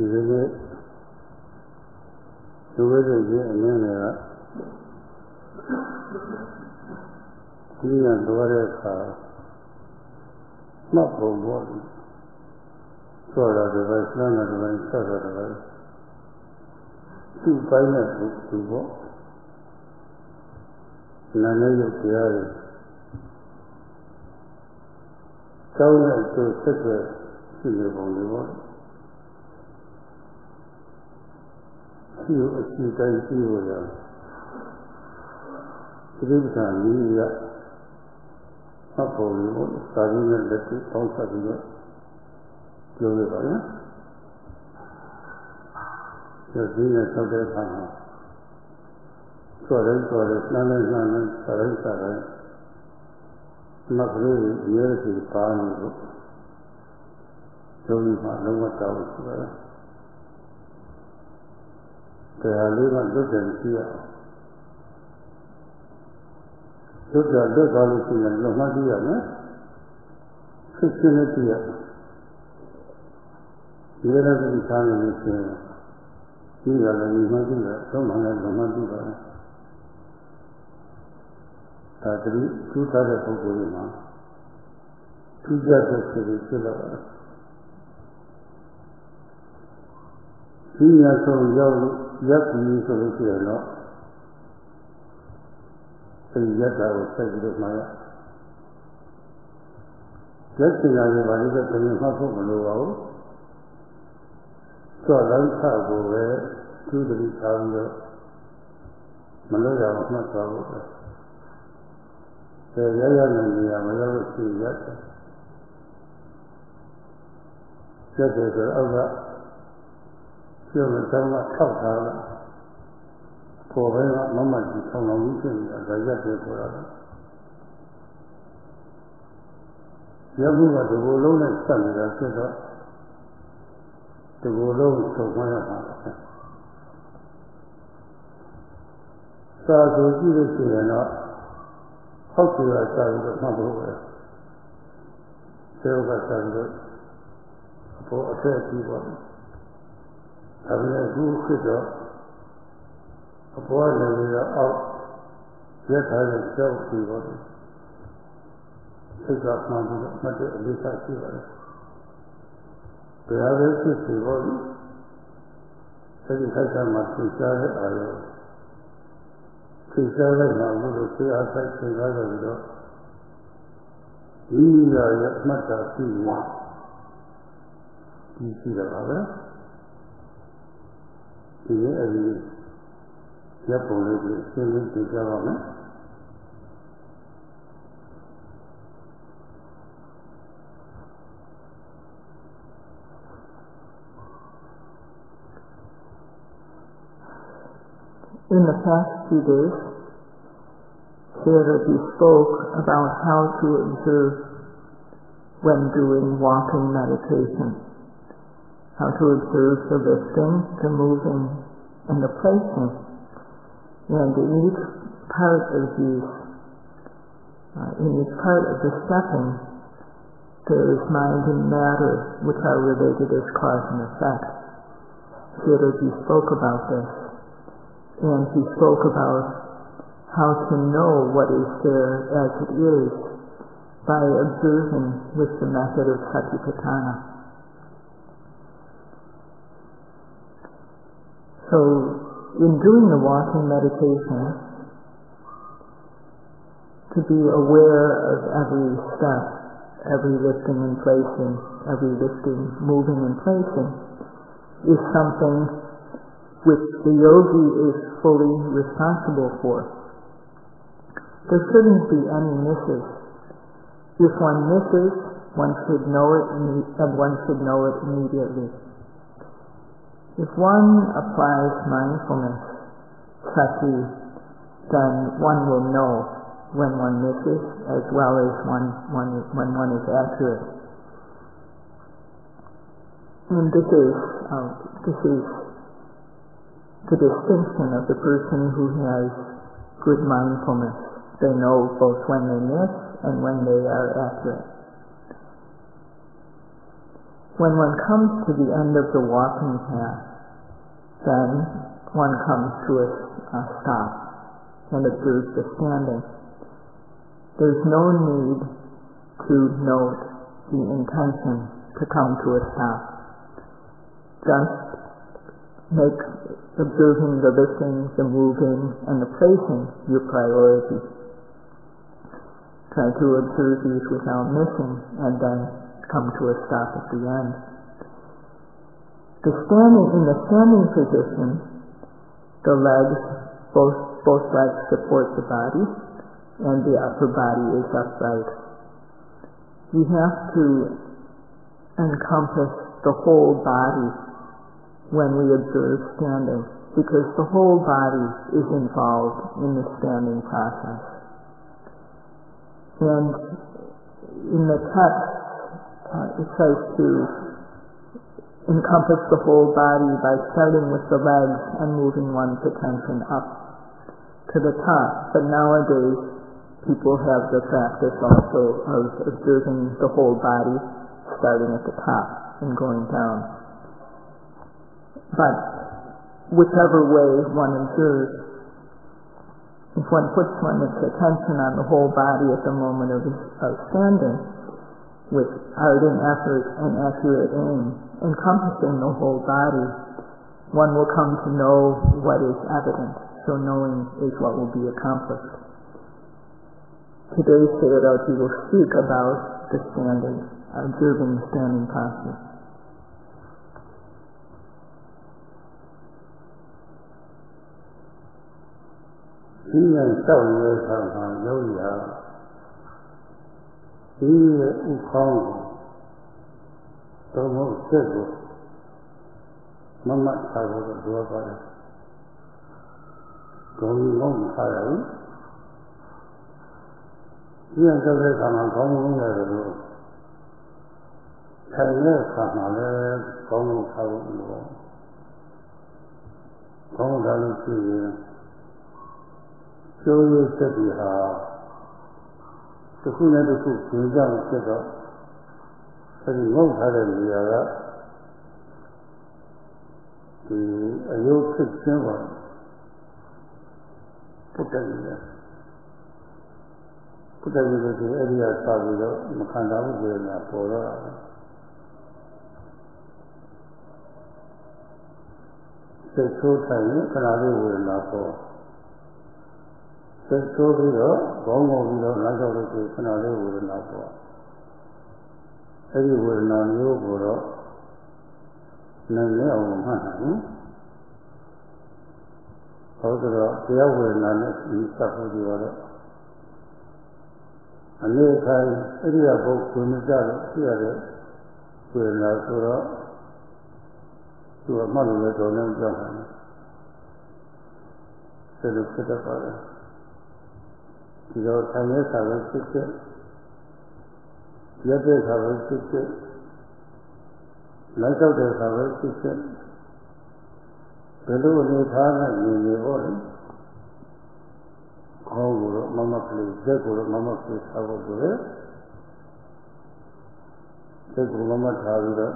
ဒီလိုနဲ့ဒီဝိသေကြီးအမြင်တွေကဒီကတော်တဲ့အခါမှတ်ပုံပေါ်တယ်ဆော့တာတစ်ပိုင်းဆန်းတာတစ်ပိုင်းဆော့တာတစ်ပိုင်းသူ့ပိုင်းနဲ့သူပေါ့နာနဲ့ရုပ်တရားတွေကောင်းတဲ့သူဆက်သွယ်ရှိနေပုံတွေပေါ့ ရှိအရှိတိုင်းရှိလို့ရသတိပဋ္ဌာန်နည်းရဟောပုံတွေပေါ့သာရင်းနဲ့လက်တွေ့ပေါင်းစပ်ပြီးတော့ပြောရပါမယ်ဒီနေ့ဆောက်တဲ့အခါမှာဆိုရဲဆိုရဲနှမ်းနဲ့နှမ်းနဲ့စရိုက်စရိုက်မကလေးအများကြီးပါနေလို့ဒုံမှာလုံးဝတောင်းရှိပါတယ် တရားလေးကလွတ်တယ်ရှိရလွတ်တာလွတ်သွားလို့ရှိရင်လုံးဝကြည့်ရမယ်ဖြစ်ဖြစ်နဲ့ကြည့်ရဒီလိုလည်းစားနေလို့ရှိရင်ဒီကလည်းဒီမှကြည့်ရသုံးမှလည်းလုံးဝကြည့်ပါလားဒါတတိထူးခြားတဲ့ပုဂ္ဂိုလ်တွေမှာထူးခြားတဲ့စိတ်တွေဖြစ်လာပါတယ်ဒီညဆုံးရောက် ရက်ပြီးဆိုလို့ရှိရင်တော့စိတ်ရက်တာကိုဆက်ပြီးတော့မှရရက်ချင်တာတွေပါလို့ဆိုရင်မှတ်ဖို့မလိုပါဘူးသောလန်းခကိုပဲသူတတိထားပြီးတော့မလို့ရအောင်မှတ်သွားဖို့ပဲဒါရရနေနေရမလို့ရှိရတယ်ဆက်တယ်ဆိုအောက်က ပြောမတောင်းကထောက်ထားတာပေါ်ပဲကမမကြီးထောင်းအောင်ကြီးဖြစ်နေတာဒါရက်တယ်ဆိုတာရပ်မှုကဒီလိုလုံးနဲ့ဆက်နေတာဖြစ်တော့ဒီလိုလုံးသုံးမှရမှာစာဆိုကြည့်လို့ရှိရင်တော့ဟုတ်ကဲ့စာပြီးတော့မှတ်ဖို့ပဲသေဥပ္ပစာပြီးတော့အပေါ်အထက်ကြည့်ပါ ဒါပေမဲ့အခုခေတ်တော့အပေါ်လည်းပြီးတော့အောက်ရက်ထားတဲ့ကြောက်ကြည့်ပါတော့စိတ်ကမှန်ပြီးတော့မှတ်တဲ့အလေးစားရှိပါတယ်ဘယ်ဟာပဲဖြစ်စီပေါ့ဒီအဲဒီခိုက်ကမှသိချတဲ့အာရုံသိချတဲ့မှာဘုလိုသိအားဆိုင်သိကားကြပြီးတော့ဒီရရဲ့အမှတ်တာရှိနေဒီရှိတာပါပဲ ဒီရဲ့အဲဒီရပ်ပုံလေးကိုရှင်းလင်းသိကြပါမယ် In the past few days, Sayadaji spoke about how to observe when doing walking meditation, how to observe the lifting, the moving, and the placing. And in each part of these, uh, in each part of the stepping, there is mind and matter which are related as cause and effect. Sayadawgyi spoke about this and he spoke about how to know what is there as it is by observing with the method of Satipatthana. So, in doing the walking meditation, to be aware of every step, every lifting and placing, every lifting, moving and placing, is something which the yogi is fully responsible for. There shouldn't be any misses. If one misses, one should know it and one should know it immediately. If one applies mindfulness, sati, then one will know when one misses as well as when one, when one is accurate. And this is, uh, this is the distinction of the person who has good mindfulness. They know both when they miss and when they are accurate. when one comes to the end of the walking path, then one comes to a, a stop and observes the standing. There's no need to note the intention to come to a stop. Just make observing the lifting, the moving, and the placing your priority. Try to observe these without missing, and then come to a stop at the end. The standing in the standing position, the legs, both both legs support the body, and the upper body is upright. We have to encompass the whole body when we observe standing, because the whole body is involved in the standing process. And in the text, uh, it says to encompass the whole body by starting with the legs and moving one's attention up to the top. But nowadays, people have the practice also of observing the whole body starting at the top and going down. But whichever way one observes, if one puts one's attention on the whole body at the moment of, of standing, with ardent effort and accurate aim, encompassing the whole body, one will come to know what is evident. So knowing is what will be accomplished. Today, Sayadaw will speak about the standing, observing the standing posture. သုံးဖို့စက်ကိုမမတ်ထားဖို့တော့ပါတယ်။ဂုံလုံးမထားရဘူး။ဒီရန်စောက်တဲ့အခါမှာခေါင်းလုံးရတယ်လို့ထိုင်တဲ့အခါမှာလည်းခေါင်းလုံးထားဖို့လို့ခေါင်းထားလို့ရှိရင်ကျိုးရစက်တွေဟာတစ်ခုနဲ့တစ်ခုကျင်းကြဖြစ်တော့ အဲဒီငုတ်ထားတဲ့နေရာကဒီအယုတ်ဖြစ်ခြင်းပါပုတ္တရီလေပုတ္တရီလို့ဒီအဲဒီကစပြီးတော့မခန္ဓာဘူးဝေဒနာပေါ်တော့တာစိတ်ဆိုးထိုင်ရင်ခဏလေးဝေဒနာပေါ်ဆက်ဆိုးပြီးတော့ဘောင်းပေါ်ပြီးတော့လမ်းလျှောက်လို့ဆိုခဏလေးဝေဒနာပေါ့ အဲဒီဝေဒနာမျိုးကိုတော့နားလည်အောင်မှတ်နိုင်ဟုတ်တော့တရားဝေဒနာနဲ့ဒီစပ်ဖို့ဒီတော့အနေခိုင်အဲ့ဒီကဘုတ်ကိုမကြလို့ဖြစ်ရတဲ့ဝေဒနာဆိုတော့သူကမှတ်လို့လည်းတော်လည်းကြောက်တယ်ဆက်လို့ဖြစ်တတ်ပါတယ်ဒီတော့ဆံရဲစာပဲဖြစ်ဖြစ် ရက်တဲ့စာပဲဖြစ်ဖြစ်လိုက်တော့တဲ့စာပဲဖြစ်ဖြစ်ဘယ်လိုအနေထားနဲ့နေနေပေါ့လေခေါင်းကိုတော့မမကလေးဇက်ကိုတော့မမကလေးထားဖို့ဆိုရဲဇက်ကိုမမထားပြီးတော့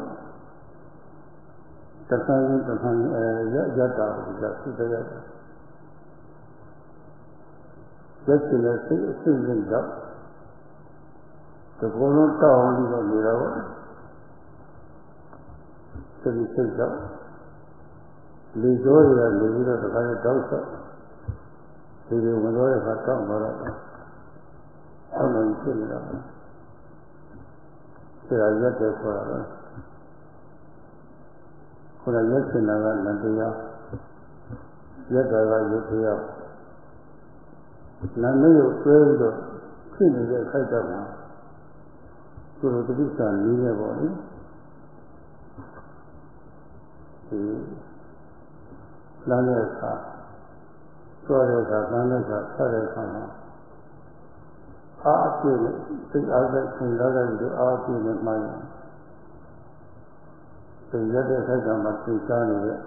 တခါရင်တခါရင်အဲရရတာကိုကြသိတဲ့ရက်ချင်တဲ့စိတ်အစစ်အစစ်ကြောင့် ဒီကုလုံးတောက်အောင်ပြီးတော့နေတော့စိတ်စိတ်ကြောင့်လေကြောတွေကနေပြီးတော့တခါကျတောက်ဆော့ဒီလိုဝင်တော့တဲ့အခါတောက်သွားတော့အောက်နိုင်ဖြစ်နေတာပဲဆရာရက်တယ်ဆိုတာပဲခုနရက်ချင်တာကနတရားရက်တာကရုပ်တရားနာမည်ကိုဆွဲပြီးတော့ဖြစ်နေတဲ့ခိုက်တော့ မှာသူတို့တိစ္ဆာနည်းနဲ့ပေါ့လေဒီလမ်းတဲ့အခါဆွဲတဲ့အခါလမ်းတဲ့အခါဆက်တဲ့အခါမှာအားအပြည့်နဲ့သိအားတဲ့ဆင်လာတဲ့လူအားအပြည့်နဲ့မှရင်သိရတဲ့ခိုက်ကမှသိစားနေတဲ့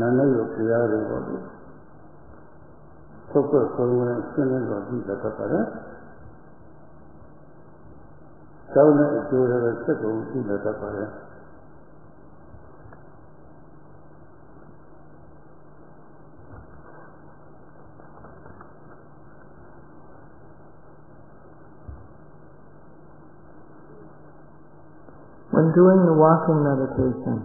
နာမည်ကိုကြားရတယ်ပေါ့လေပုဂ္ဂိုလ်ဆုံးဝင်ရှင်းလင်းစွာကြည့်တတ်ပါတယ်။အ ကျောင်းနဲ့အကျိုးတွေစက်ကုန်ရှိနေတတ်ပါရဲ့ When doing the walking meditation,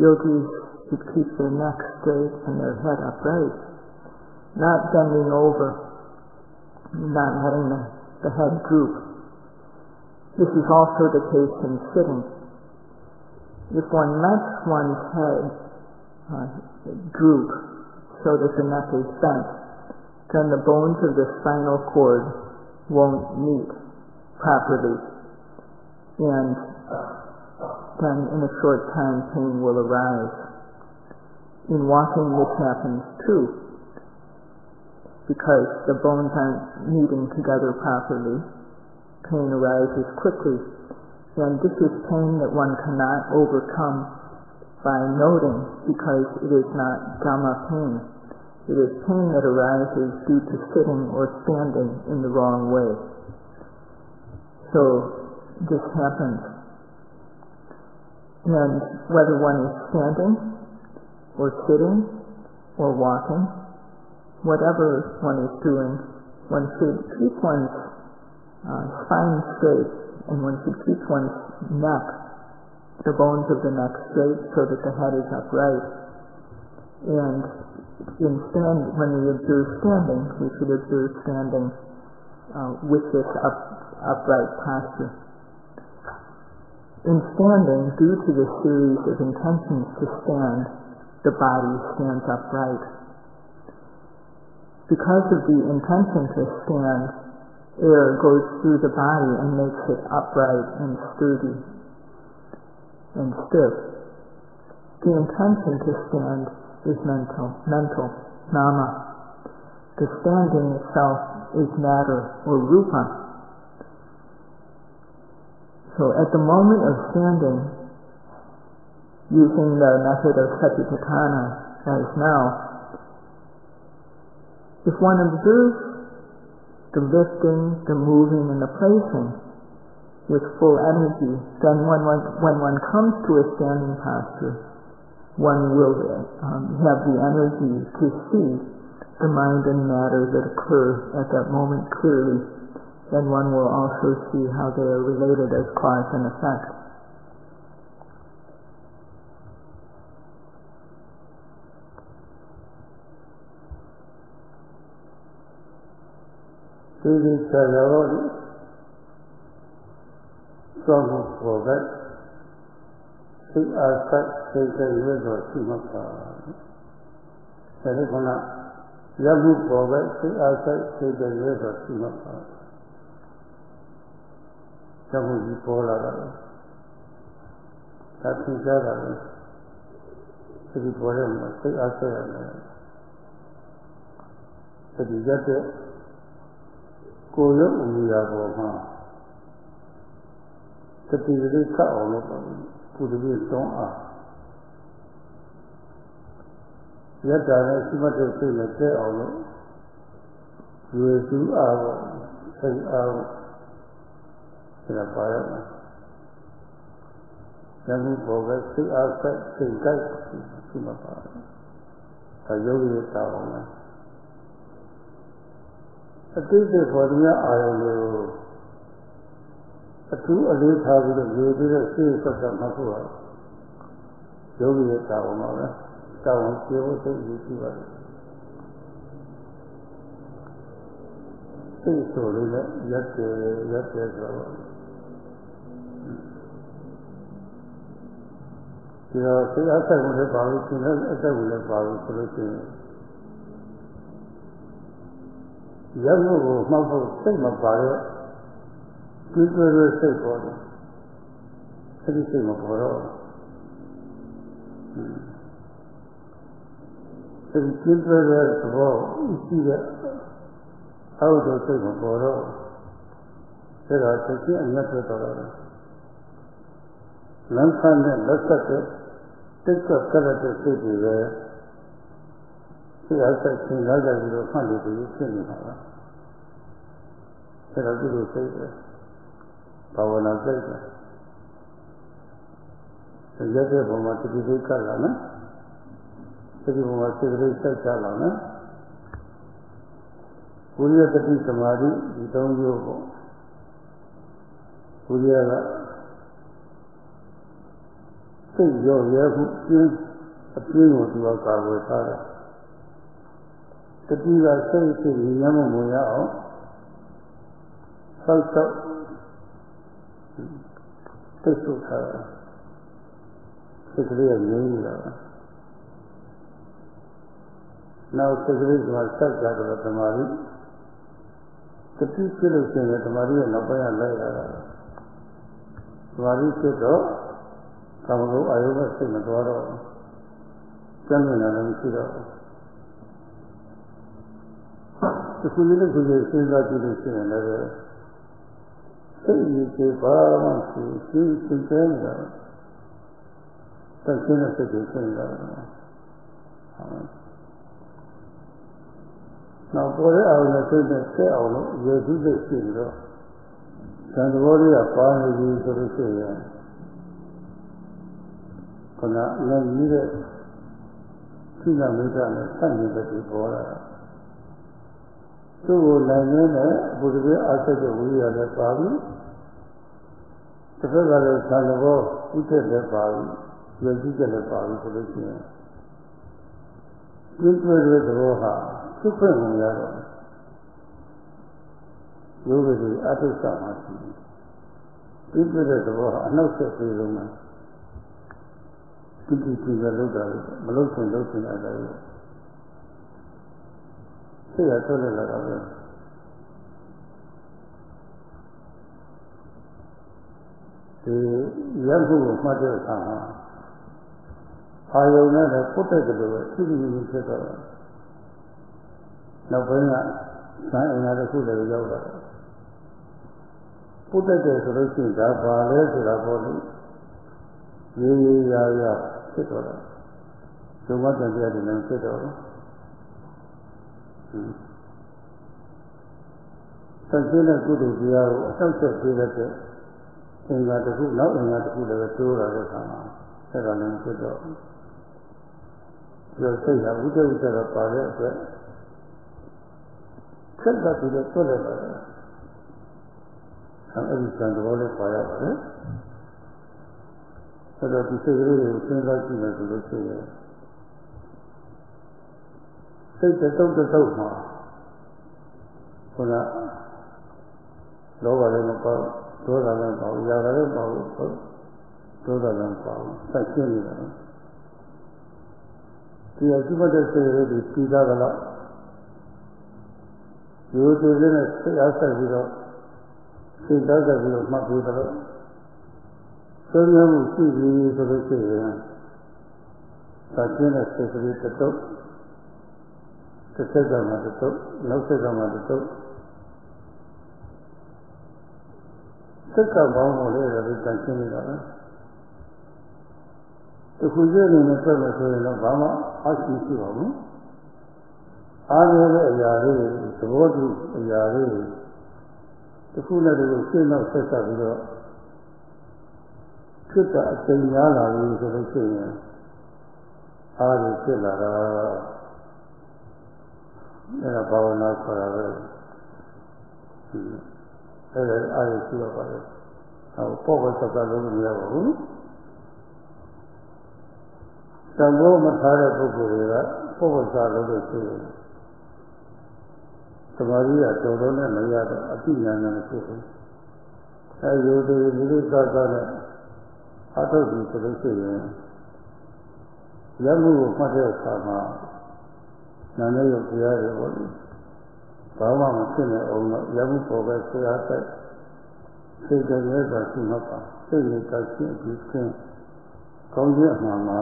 yogis should keep their neck straight and their head upright, not bending over, not letting the, the head droop. This is also the case in sitting. If one lets one's head uh, droop so that the neck is bent, then the bones of the spinal cord won't meet properly. And then in a short time pain will arise. In walking this happens too, because the bones aren't meeting together properly. Pain arises quickly, and this is pain that one cannot overcome by noting because it is not dhamma pain. It is pain that arises due to sitting or standing in the wrong way. So this happens. And whether one is standing or sitting or walking, whatever one is doing, one should keep one's uh, spine straight and one should keep one's neck, the bones of the neck straight so that the head is upright. And in stand, when we observe standing, we should observe standing uh, with this up, upright posture. In standing, due to the series of intentions to stand, the body stands upright. Because of the intention to stand, air goes through the body and makes it upright and sturdy and stiff. The intention to stand is mental, mental, nama. The standing itself is matter or rupa. So at the moment of standing, using the method of satipatthana as now, if one observes the lifting, the moving, and the placing with full energy, then when one, when one comes to a standing posture, one will um, have the energy to see the mind and matter that occur at that moment clearly, and one will also see how they are related as cause and effect. This is the level from for that စိတ်အားဆက်စိတ်ရဲ့ရွေးတော်ရှိမှပါဒါလည်းခဏရပ်မှုပေါ်ပဲစိတ်အားဆက်စိတ်ရဲ့ရွေးတော်ရှိမှပါရပ်မှုကြီးပေါ်လာတာဒါသင်ကြားတာလေဒီပေါ်တဲ့မှာစိတ်အားဆက်ရတယ်ဒီရက်တဲ့ ကိုယ်ရုပ်အမူအရာပေါ်မှာတတိယလေးကအောင်လို့ပါကုသပိတောင်းအားရတ္တာနဲ့ရှိမတဲ့စိတ်နဲ့တဲ့အောင်လို့ရွေစုအားပေါ့စိတ်အားဒါပါရမယ်ဇာမှုပေါ်ပဲစိတ်အားဆက်စိတ်ကြိုက်ရှိမှာပါဒါယောဂီတောင်းအောင် အတိတ်ကပေါ်တဲ့အာရုံတွေကိုအထူးအလေးထားပြီးတော့ရေပြီးတော့စိတ်ဆက်ဆက်မှတ်ဖို့ဟာယောဂီရဲ့တာဝန်ပါပဲတာဝန်ကျေဖို့စိတ်ကြီးရှိပါတယ်စိတ်ဆိုလေးနဲ့ရက်တယ်ရက်တယ်ဆိုတော့ဒီတော့စိတ်အဆက်ကိုလည်းပါလို့ရှင်လည်းအဆက်ကိုလည်းပါလို့ဆိုလို့ရှိရင် ရက်မှုကိုမှတ်ဖို့စိတ်မပါရဲ့ကျွေးကျွေးလို့စိတ်ပေါ်တယ်အဲ့ဒီစိတ်မပေါ်တော့အဲ့ဒီကျွေးကျွေးတဲ့သဘောရှိတဲ့အောက်တော့စိတ်မပေါ်တော့အဲ့ဒါသိချင်းအမြတ်ထွက်တော်တယ်လမ်းခမ်းနဲ့လက်ဆက်တဲ့တိတ်ကကရတဲ့စိတ်တွေပဲစိတ်အဆက်ရှင်လာကြပြီးတော့မှတ်လို့ဒီဖြစ်နေတာပါ အဲ့ဒါသူ့လိုစိတ်ပဲဘာဝနာစိတ်ပဲရက်တဲ့ဘုံမှာတတိပိကလာနော်တတိဘုံမှာစေတသိက်ဆက်ချလာနော်ဝိရိယတတိသမာဓိဒီသုံးမျိုးပေါ့ဝိရိယကစိတ်ရောရဲမှုပြင်းအပြင်းကိုသူကကာဝယ်ထားတယ်တတိကစိတ်စိတ်ဉာဏ်မဝင်ရအောင် ဆောက်ဆောက်သိစုထားတာစိတ်ကလေးကငြိမ်းနေတာနောက်စိတ်ကလေးကဆက်ကြတော့တမာရီတတိဖြစ်လို့ရှိရင်တမာရီရဲ့နောက်ပိုင်းကလိုက်လာတာတမာရီဖြစ်တော့ကာမဂုဏ်အာယုကစိတ်မတော်တော့ကျမ်းမြင်လာလည်းမရှိတော့ဒီခုလေးလေးကိုစဉ်းစားကြည့်လို့ရှိရင်လည်း စိတ်ကြီးကြီးပါမှရှိရှိသင်တယ်နေတာတက်ရှင်းတဲ့စိတ်ကိုစဉ်းစားတာနောက်ပေါ်တဲ့အောင်နဲ့စိတ်နဲ့ဆက်အောင်လို့ရေစုစိတ်ရှိပြီးတော့သံသဘောလေးကပါနေပြီဆိုလို့ရှိရင်ခဏလည်းကြီးတဲ့သိနာမိတ်ကနဲ့ဆက်နေတဲ့ဒီပေါ်လာတာသူ့ကိုလည်းငင်းတဲ့ဘုရားအားဆက်တဲ့ဝိရိယလည်းပါပြီ တစ်ဖက်ကလည်းသံသဘောဥစ္စာလည်းပါပြီရည်ကြီးချက်လည်းပါပြီဆိုလို့ရှိရင်ဒီတွေ့တဲ့သဘောဟာသူ့ခွင့်ဝင်ရတော့ယောဂီတွေအထုဆမှာရှိတယ်ဒီတွေ့တဲ့သဘောဟာအနှောက်အယှက်ပြေလုံးမှာဒီဒီဒီကလောက်တာမလို့ဆိုလို့ဆိုရတာလေစိတ်ရထွက်လာတာပဲ ဒီရပ်မှုကိုမှတ်တဲ့အခါမှာအာယုံနဲ့လည်းပုတ်တဲ့ကလေးပဲသိသိမြင်ဖြစ်တော့နောက်ပိုင်းကသံအင်္ဂါတစ်ခုလည်းရောက်လာတယ်ပုတ်တဲ့တယ်ဆိုလို့ရှိရင်ဒါပါလဲဆိုတာပေါ့လေရေးရေးရရဖြစ်တော့တယ်ဒုမတန်တရားတွေလည်းဖြစ်တော့တယ်ဆက်ကျတဲ့ကုသိုလ်တရားကိုအထောက်အချက်ပေးတဲ့ အင်္ဂါတစ်ခုနောက်အင်္ဂါတစ်ခုလည်းတိုးလာတဲ့အခါမှာဆက်တာလည်းဖြစ်တော့ဒီစိတ်ဟာဥဒ္ဒဥဒ္ဒရပါတဲ့အတွက်ဆက်တာပြီးတော့တွက်လိုက်ပါတယ်အဲဒီစံတော်လေးပါရပါတယ်ဆက်တော့ဒီစိတ်ကလေးကိုစဉ်းစားကြည့်မယ်ဆိုလို့ရှိရင်စိတ်တုတ်တုတ်မှာခုနလောဘလည်းမပေါ့ဒေါ သလည်းပေါ့ຢာလည်းပေါ့ဒေါသလည်းပေါ့ဆက်ရှင်းနေတာဒီအကျိုးတဲ့စိတ်လေးဒီပြီးသားကလားဒီလိုတွေနဲ့စိတ်အားဆက်ပြီးတော့စိတ်သားဆက်ပြီးတော့မှတ်ပြီးတော့သုံးရမှုရှိပြီဆိုလို့ရှိရင်ဆက်ရှင်းတဲ့စိတ်ကလေးတစ်တုပ်တစ်ဆက်ကမှတစ်တုပ်နောက်ဆက်ကမှတစ်တုပ် စက်ကပေါင်းလို့လည်းဒီတန်ရှင်းနေတာပဲတခုချင်းအနေနဲ့ပြတ်မယ်ဆိုရင်တော့ဘာမှအရှိရှိပါဘူးအားရတဲ့အရာလေးသဘောတူအရာလေးတခုနဲ့တခုရှင်းတော့ဆက်ဆက်ပြီးတော့ဖြစ်တာအချိန်များလာပြီဆိုလို့ရှိရင်အားရဖြစ်လာတာအဲ့ဒါဘာဝနာခေါ်တာပဲ အဲ့ဒါအားရရှိတော့ပါလေဟောပေါ့ပေါ့ဆက်ဆက်လို့မရပါဘူးတန်ဖိုးမထားတဲ့ပုဂ္ဂိုလ်တွေကပေါ့ပေါ့စားလို့လို့ရှိရင်သမာဓိကတော်တော်နဲ့မရတော့အတိညာဏ်နဲ့ဖြစ်ဘူးအဲယုတ်တွေလူလူစားစားနဲ့အထုတ်ပြီဆိုလို့ရှိရင်လက်မှုကိုမှတ်တဲ့အခါမှာနာနဲ့ရုပ်တရားတွေပေါ့လေ ဘာမှမဖြစ်နိုင်အောင်တော့လက်မှုပေါ်ပဲဆရာသက်စိတ်တည်းရဲ့သာရှိမှပါစိတ်နဲ့ကရှိပြီးခင်းကောင်းခြင်းအမှန်ပါ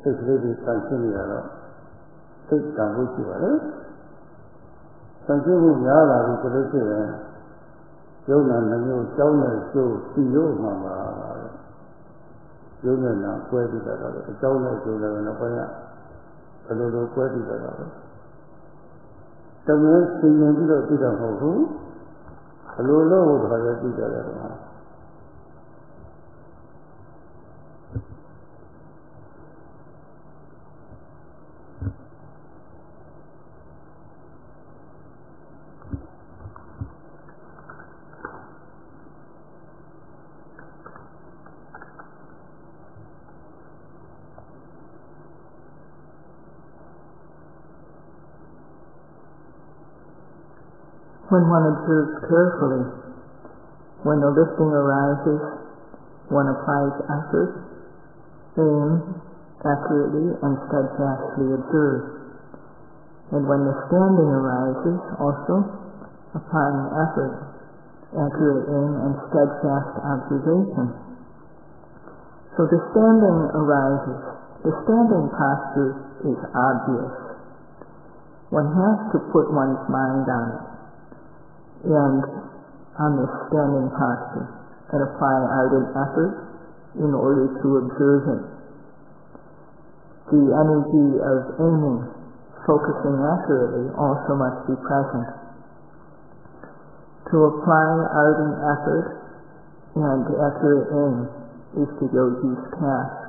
စိတ်ကလေးတွေဆန့်ရှင်းနေရတော့စိတ်တန်ဖို့ရှိပါလေဆန့်ရှင်းမှုများလာပြီဆိုလို့ရှိရင်ယုံနာနှမျိုးကြောင်းနဲ့ကျိုးစီရုံမှန်ပါယုံနဲ့နာကွဲပြီးတာတော့အကြောင်းနဲ့ကျိုးလည်းတော့ဘယ်ရဘယ်လိုလိုကွဲပြီးတာတော့ တမန်ဆင်ញင်ပြီးတော့သိတာမဟုတ်ဘူးဘယ်လိုလုပ်ဖို့တခါလဲသိကြတယ်ကွာ When one observes carefully, when the lifting arises, one applies effort, aim, accurately and steadfastly observe. And when the standing arises, also applying effort, accurate aim, and steadfast observation. So the standing arises. The standing posture is obvious. One has to put one's mind on it and understanding posture and apply ardent effort in order to observe it. The energy of aiming, focusing accurately, also must be present. To apply ardent effort and accurate aim is the yogi's task.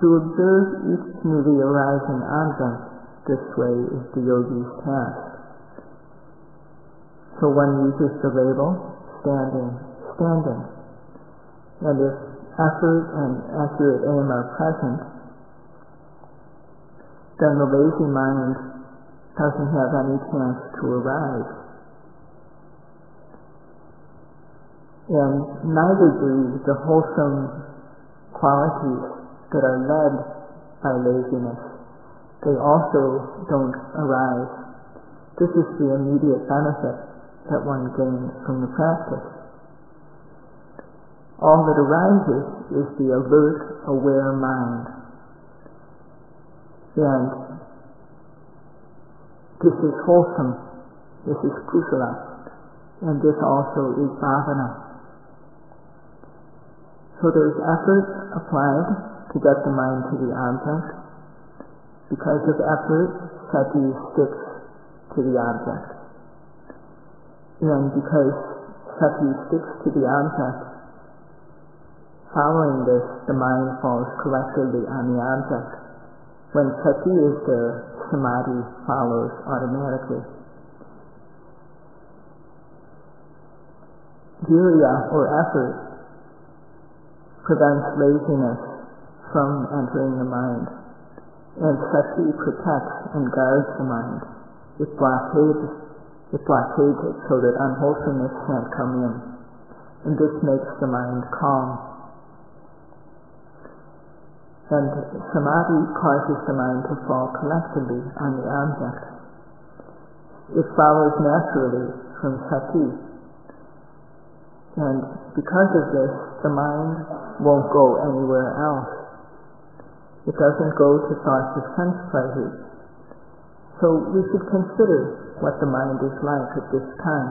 To observe each newly arising object this way is the yogi's task. So one uses the label standing, standing. And if effort and accurate aim are present, then the lazy mind doesn't have any chance to arise. And neither do the wholesome qualities that are led by laziness. They also don't arise. This is the immediate benefit that one gains from the practice. All that arises is the alert, aware mind. And this is wholesome, this is kusala, and this also is bhavana. So there's effort applied to get the mind to the object. Because of effort, sati sticks to the object. And because sati sticks to the object, following this, the mind falls collectively on the object. When sati is there, samadhi follows automatically. Virya or effort prevents laziness from entering the mind, and sati protects and guards the mind. It blockades, it blockades so that unwholesomeness can't come in, and this makes the mind calm. And samadhi causes the mind to fall collectively on the object. It follows naturally from sati, and because of this, the mind won't go anywhere else. It doesn't go to thoughts of sense pleasures. So we should consider what the mind is like at this time,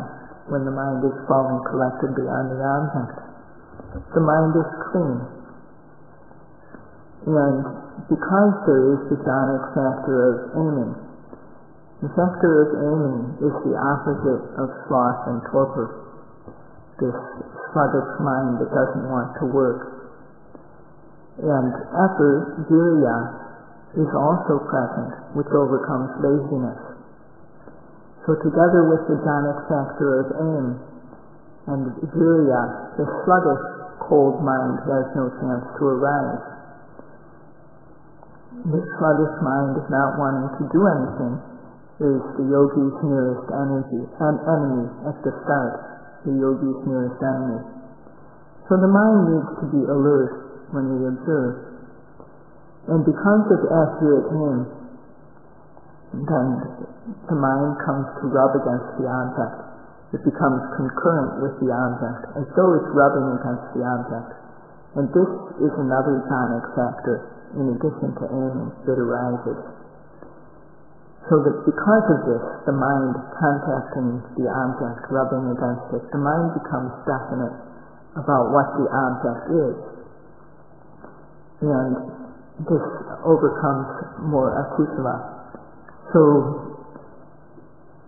when the mind is falling collected beyond the object. The mind is clean. And because there is the jhanic factor of aiming, the factor of aiming is the opposite of sloth and torpor this sluggish mind that doesn't want to work. And effort, virya, is also present, which overcomes laziness. So together with the jhanic factor of aim and virya, the sluggish, cold mind has no chance to arise. This sluggish mind, not wanting to do anything, is the yogi's nearest energy, an enemy at the start the yogi's nearest enemy. So the mind needs to be alert when we observe. And because of accurate aim, then the mind comes to rub against the object. It becomes concurrent with the object, as though it's rubbing against the object. And this is another jhanic factor, in addition to aiming, that arises so that because of this, the mind contacting the object, rubbing against it, the mind becomes definite about what the object is. And this overcomes more akusala. So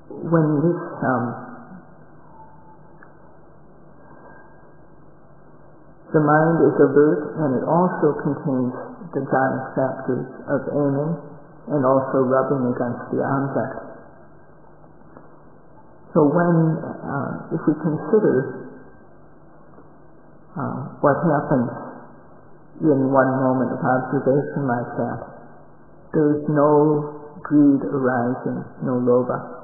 when this um, the mind is alert and it also contains the jhana factors of aiming and also rubbing against the object. So when, uh, if we consider uh, what happens in one moment of observation like that, there is no greed arising, no lobha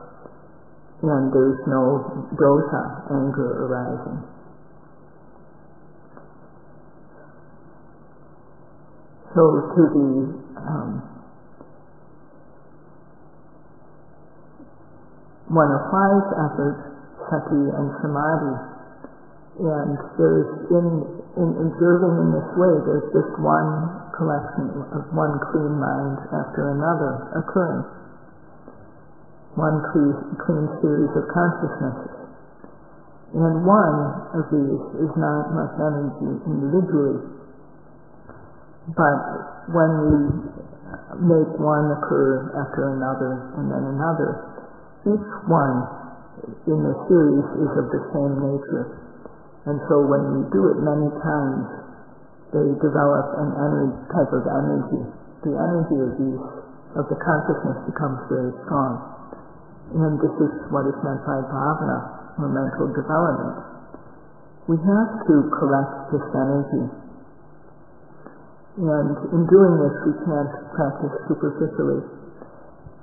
and there's no dosa, anger arising. So to the um, one applies effort, sati and samadhi, and there's in, in observing in this way, there's just one collection of one clean mind after another occurring, one clean, series of consciousnesses. And one of these is not much energy individually, but when we make one occur after another and then another, each one in the series is of the same nature. And so when we do it many times, they develop an energy, type of energy. The energy of these, of the consciousness becomes very strong. And this is what is meant by bhavana, or mental development. We have to collect this energy and in doing this, we can't practice superficially.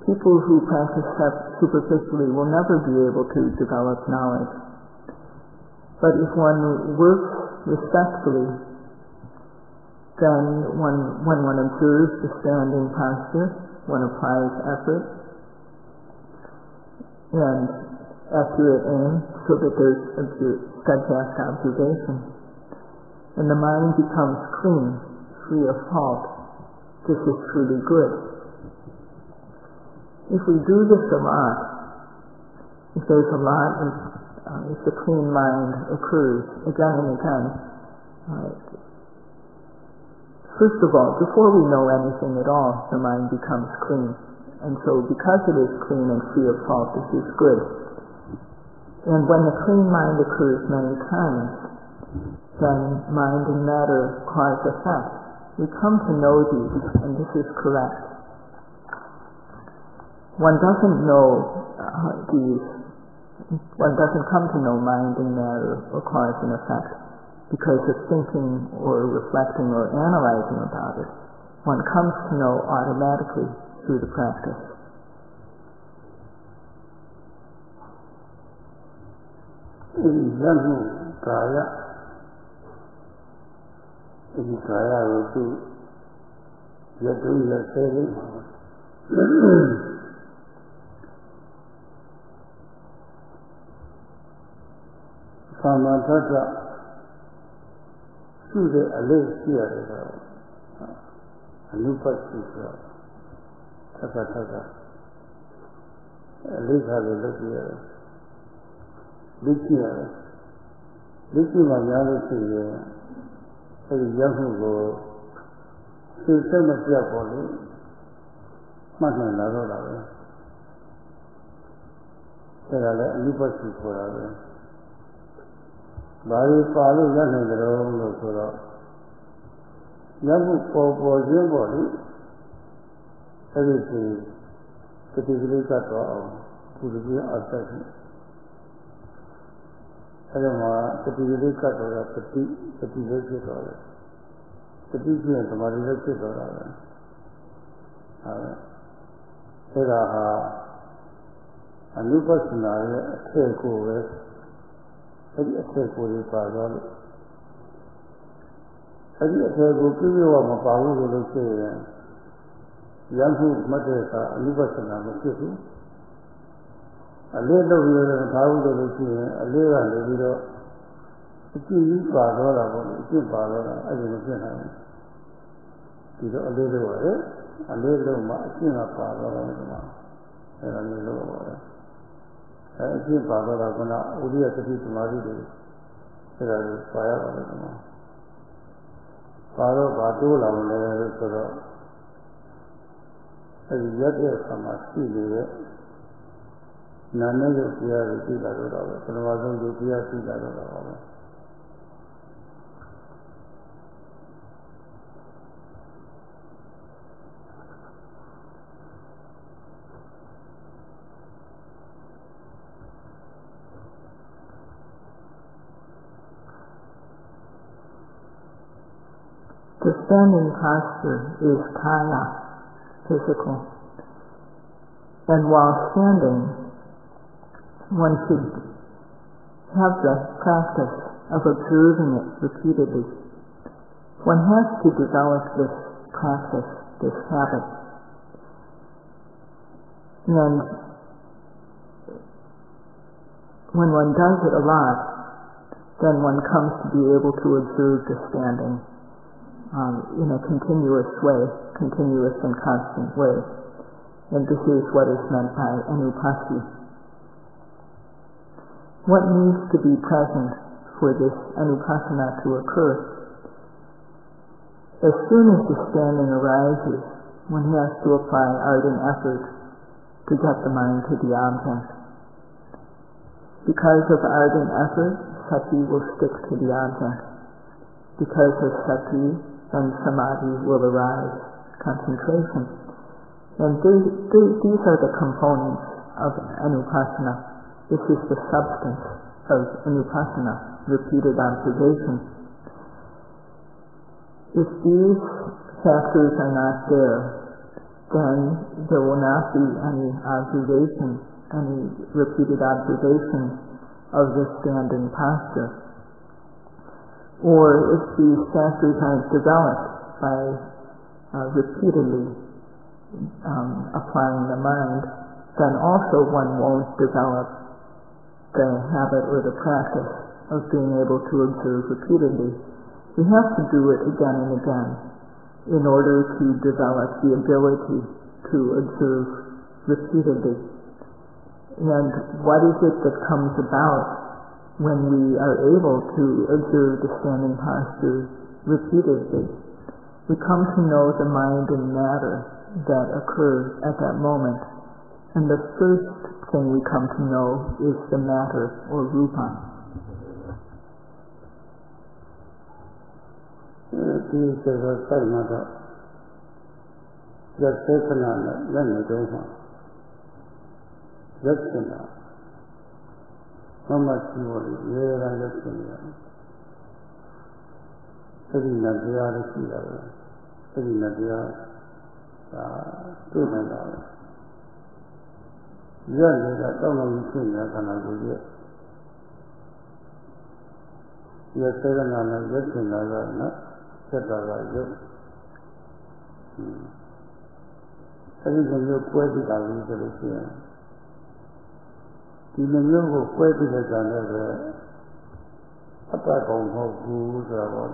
People who practice superficially will never be able to develop knowledge. But if one works respectfully, then one, when one observes the standing posture, one applies effort and accurate aim so that there's a steadfast observation. And the mind becomes clean free of fault, this is truly good. If we do this a lot, if there's a lot of, uh, if the clean mind occurs again and again, uh, first of all, before we know anything at all, the mind becomes clean. And so because it is clean and free of fault, this is good. And when the clean mind occurs many times, then mind and matter cause effect we come to know these, and this is correct. One doesn't know uh, these, one doesn't come to know mind and matter or cause and effect because of thinking or reflecting or analyzing about it. One comes to know automatically through the practice. In Zanu Kaya, in Kaya Rutu, Yadu Yasari, Samatata, ရှိတဲ့အလေးရှိရတယ်ဆိုတော့အနုပတ်ရှိဆိုတော့ သက္ကသက္ကအလေးခါလေးလုပ်ပြရတယ်လုပ်ကြည့်ရတယ်လုပ်ကြည့်မှများလို့ရှိရင်အဲဒီရောက်မှုကိုသိစိတ်မပြတ်ပေါ်လို့မှတ်နိုင်လာတော့တာပဲအဲဒါလည်းအနိပတ်စုခေါ်တာပဲဘာလို့ပါလို့ရနိုင်ကြတော့လို့ဆိုတော့ရောက်မှုပေါ်ပေါ်ခြင်းပေါ်လေ အဲဒီဒီတတိကလေးကတော့အောင်ကုသပြအသက်ကြီးအဲဒီမှာတတိလေးကတ်တော့တတိတတိလေးဖြစ်တော့တယ်တတိပြည့်သမာဓိလေးဖြစ်တော့တာပဲအဲဒါဟာအနုပသနာရဲ့အထက်ကိုပဲအဲဒီအထက်ကိုလေးပါတော့လို့အဲဒီအထက်ကိုပြည့်ပြည့်ဝမပါဘူးလို့ဆိုရင် ရံမှုမတ်တဲ့ကအနုပသနာမဖြစ်ဘူးအလေးတော့ပြီးတော့ထားဘူးလို့ရှိရင်အလေးကနေပြီးတော့အကြည့်ကြီးပါတော့တာပေါ့အကြည့်ပါတော့တာအဲ့ဒီမဖြစ်နိုင်ဘူးဒီတော့အလေးလို့ရတယ်အလေးလို့မှအကျင့်ကပါတော့တယ်ဒီမှာအဲ့ဒါမျိုးလို့ပါပဲအဲအကျင့်ပါတော့တာကဥရိယသတိသမာဓိတွေအဲ့ဒါကိုပါရပါတယ်ဒီမှာပါတော့ဘာတိုးလာမလဲဆိုတော့ အဲဒီရက်တဲ့အခါမှာရှိနေတဲ့နာမယုတ်တရားတွေသိလာတော့တာပဲပထမဆုံးသူတရားသိလာတော့တာပါပဲ The. physical. And while standing, one should have the practice of observing it repeatedly. One has to develop this practice, this habit. And when one does it a lot, then one comes to be able to observe the standing um, in a continuous way, continuous and constant way. And this is what is meant by anupassana. What needs to be present for this anupassana to occur? As soon as the standing arises, one has to apply ardent effort to get the mind to the object. Because of ardent effort, sati will stick to the object. Because of sati, and samadhi will arise, concentration. And these, these are the components of anupassana. This is the substance of anupassana, repeated observation. If these factors are not there, then there will not be any observation, any repeated observation of the standing posture or if these factors aren't developed by uh, repeatedly um, applying the mind, then also one won't develop the habit or the practice of being able to observe repeatedly. We have to do it again and again in order to develop the ability to observe repeatedly. And what is it that comes about when we are able to observe the standing posture repeatedly, we come to know the mind and matter that occur at that moment. And the first thing we come to know is the matter or rupa. ဒီစေသောစိုက်မှာတော့ရက်စေခဏနဲ့လက်နေတော့မှာရက်ခဏ မှတ်မှတ်ရှိဖို့ရေရာလက်ရှိနေရတယ်။သတိနဲ့တရားလည်းရှိတာပဲ။သတိနဲ့တရားဒါတွေ့နေတာပဲ။ရက်လည်းကတောက်လို့ရှိနေတာခန္ဓာကိုယ်ရဲ့။ရက်စေကနာနဲ့ရက်ရှင်တာကနော်ဆက်တာကရုပ်။အဲဒီလိုမျိုးကွဲကြည့်တာလို့ဆိုလို့ရှိရင် ဒီနှမျိုးကိုပွဲပြီးတဲ့ကံလည်းပဲအတ္တကောင်မဟုတ်ဘူးဆိုတာပေါ့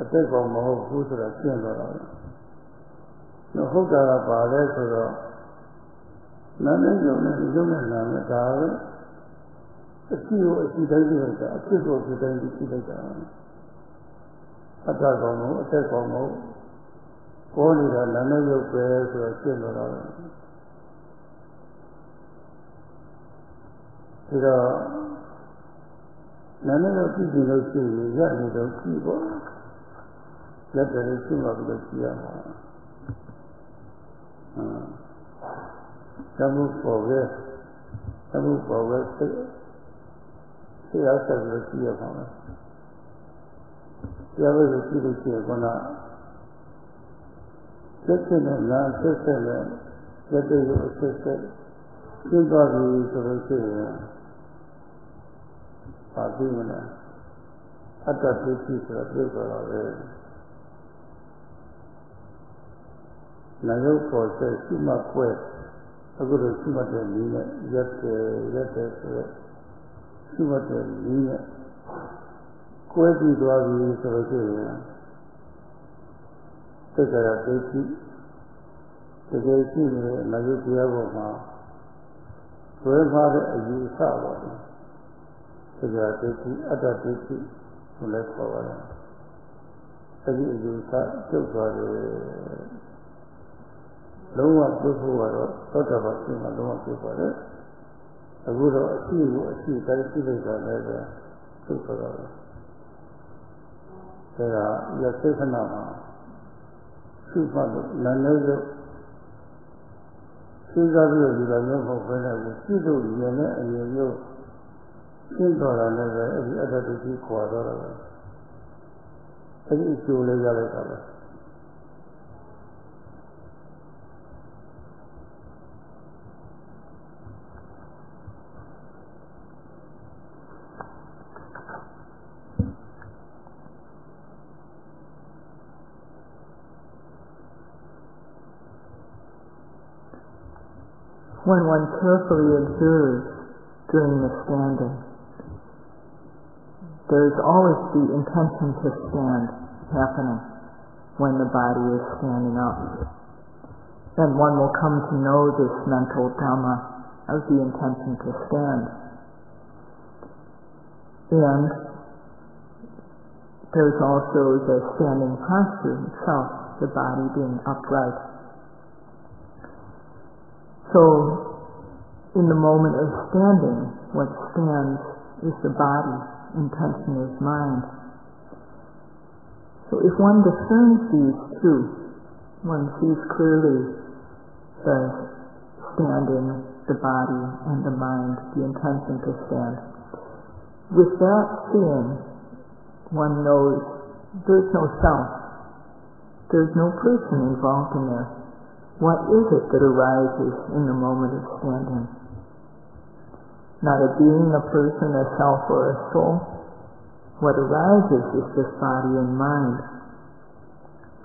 အတ္တကောင်မဟုတ်ဘူးဆိုတာရှင်းတော့တာပဲဟုတ်တာကပါလဲဆိုတော့နာမည်ကြောင့်လည်းဒီလိုနဲ့နာမည်ဒါပဲအရှိကိုအရှိတိုင်းပြီးတာအဖြစ်ကိုအဖြစ်တိုင်းပြီးပြီးလိုက်တာအတ္တကောင်မဟုတ်အတ္တကောင်မဟုတ်ပေါ်နေတာနာမည်ရုပ်ပဲဆိုတာရှင်းတော့တာပဲ ပြီးတော့နာမည်ကိုကြည့်ကြည့်လို့ရှိရင်ရနေတော့ကြည့်ပေါ့လက်တယ်ရှိမှပြီးတော့ကြည့်ရမှာအာသမှုပေါ်ပဲသမှုပေါ်ပဲစိတ်စိတ်ရောက်ဆက်ပြီးကြည့်ရမှာပဲကြောက်လို့ကြည့်လို့ရှိရင်ကဆက်ဆက်နဲ့လားဆက်ဆက်နဲ့လက်တွေကိုဆက်ဆက်သိသွားပြီဆိုလို့ရှိရင် ပါပြီမလားအတ္တသုတိဆိုတာပြုတ်သွားတော့ပဲနာယုတ်ပေါ်ဆက်ရှိမှကွဲအခုလိုရှိမှတဲ့နည်းနဲ့ရက်တယ်ရက်တယ်ဆိုတော့ရှိမှတဲ့နည်းနဲ့ကွဲပြီးသွားပြီဆိုတော့ရှိရင်သစ္စာဒိဋ္ဌိတကယ်ရှိနေတဲ့နာယုတ်ဘုရားပေါ်မှာဆွဲထားတဲ့အယူအဆပါပဲ စေတသိက်အတ္တသိက်ကိုလည်းခေါ်ပါတယ်။အဲဒီအယူဆပြုတ်သွားတယ်။လုံးဝပြုတ်ဖို့ကတော့သောတာပန်ရှိမှလုံးဝပြုတ်ပါတယ်။အခုတော့အရှိကိုအရှိတိုင်းပြုလိုက်တာလည်းပြုတ်သွားတယ်။ဒါကရသေခဏမှာရှိပါလို့လမ်းလေးလို့စဉ်းစားပြီးတော့ဒီလိုမျိုးမဟုတ်ဘဲနဲ့ပြုလို့ရတဲ့အရင်မျိုး when one carefully observes during the standing there's always the intention to stand happening when the body is standing up. Then one will come to know this mental dhamma of the intention to stand. And there's also the standing posture itself, the body being upright. So, in the moment of standing, what stands is the body, intention is mind. So if one discerns these two, one sees clearly the standing, the body, and the mind, the intention to stand. With that seeing, one knows there's no self. There's no person involved in there. What is it that arises in the moment of standing? Not a being, a person, a self, or a soul. What arises is just body and mind.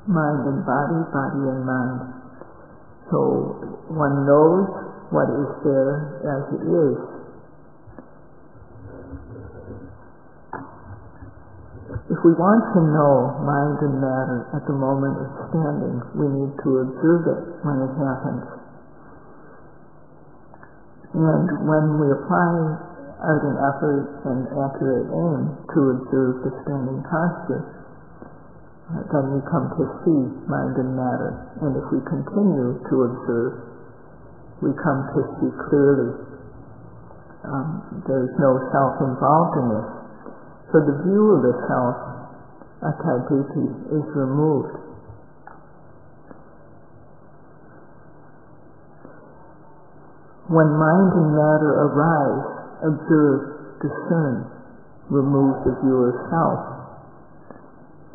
Mind and body, body and mind. So one knows what is there as it is. If we want to know mind and matter at the moment of standing, we need to observe it when it happens. And when we apply ardent effort and accurate aim to observe the standing posture, then we come to see mind and matter. And if we continue to observe, we come to see clearly. Um, there's no self involved in this. So the view of the self, attaditthi, is removed. When mind and matter arise, observe, discern, remove the view of self.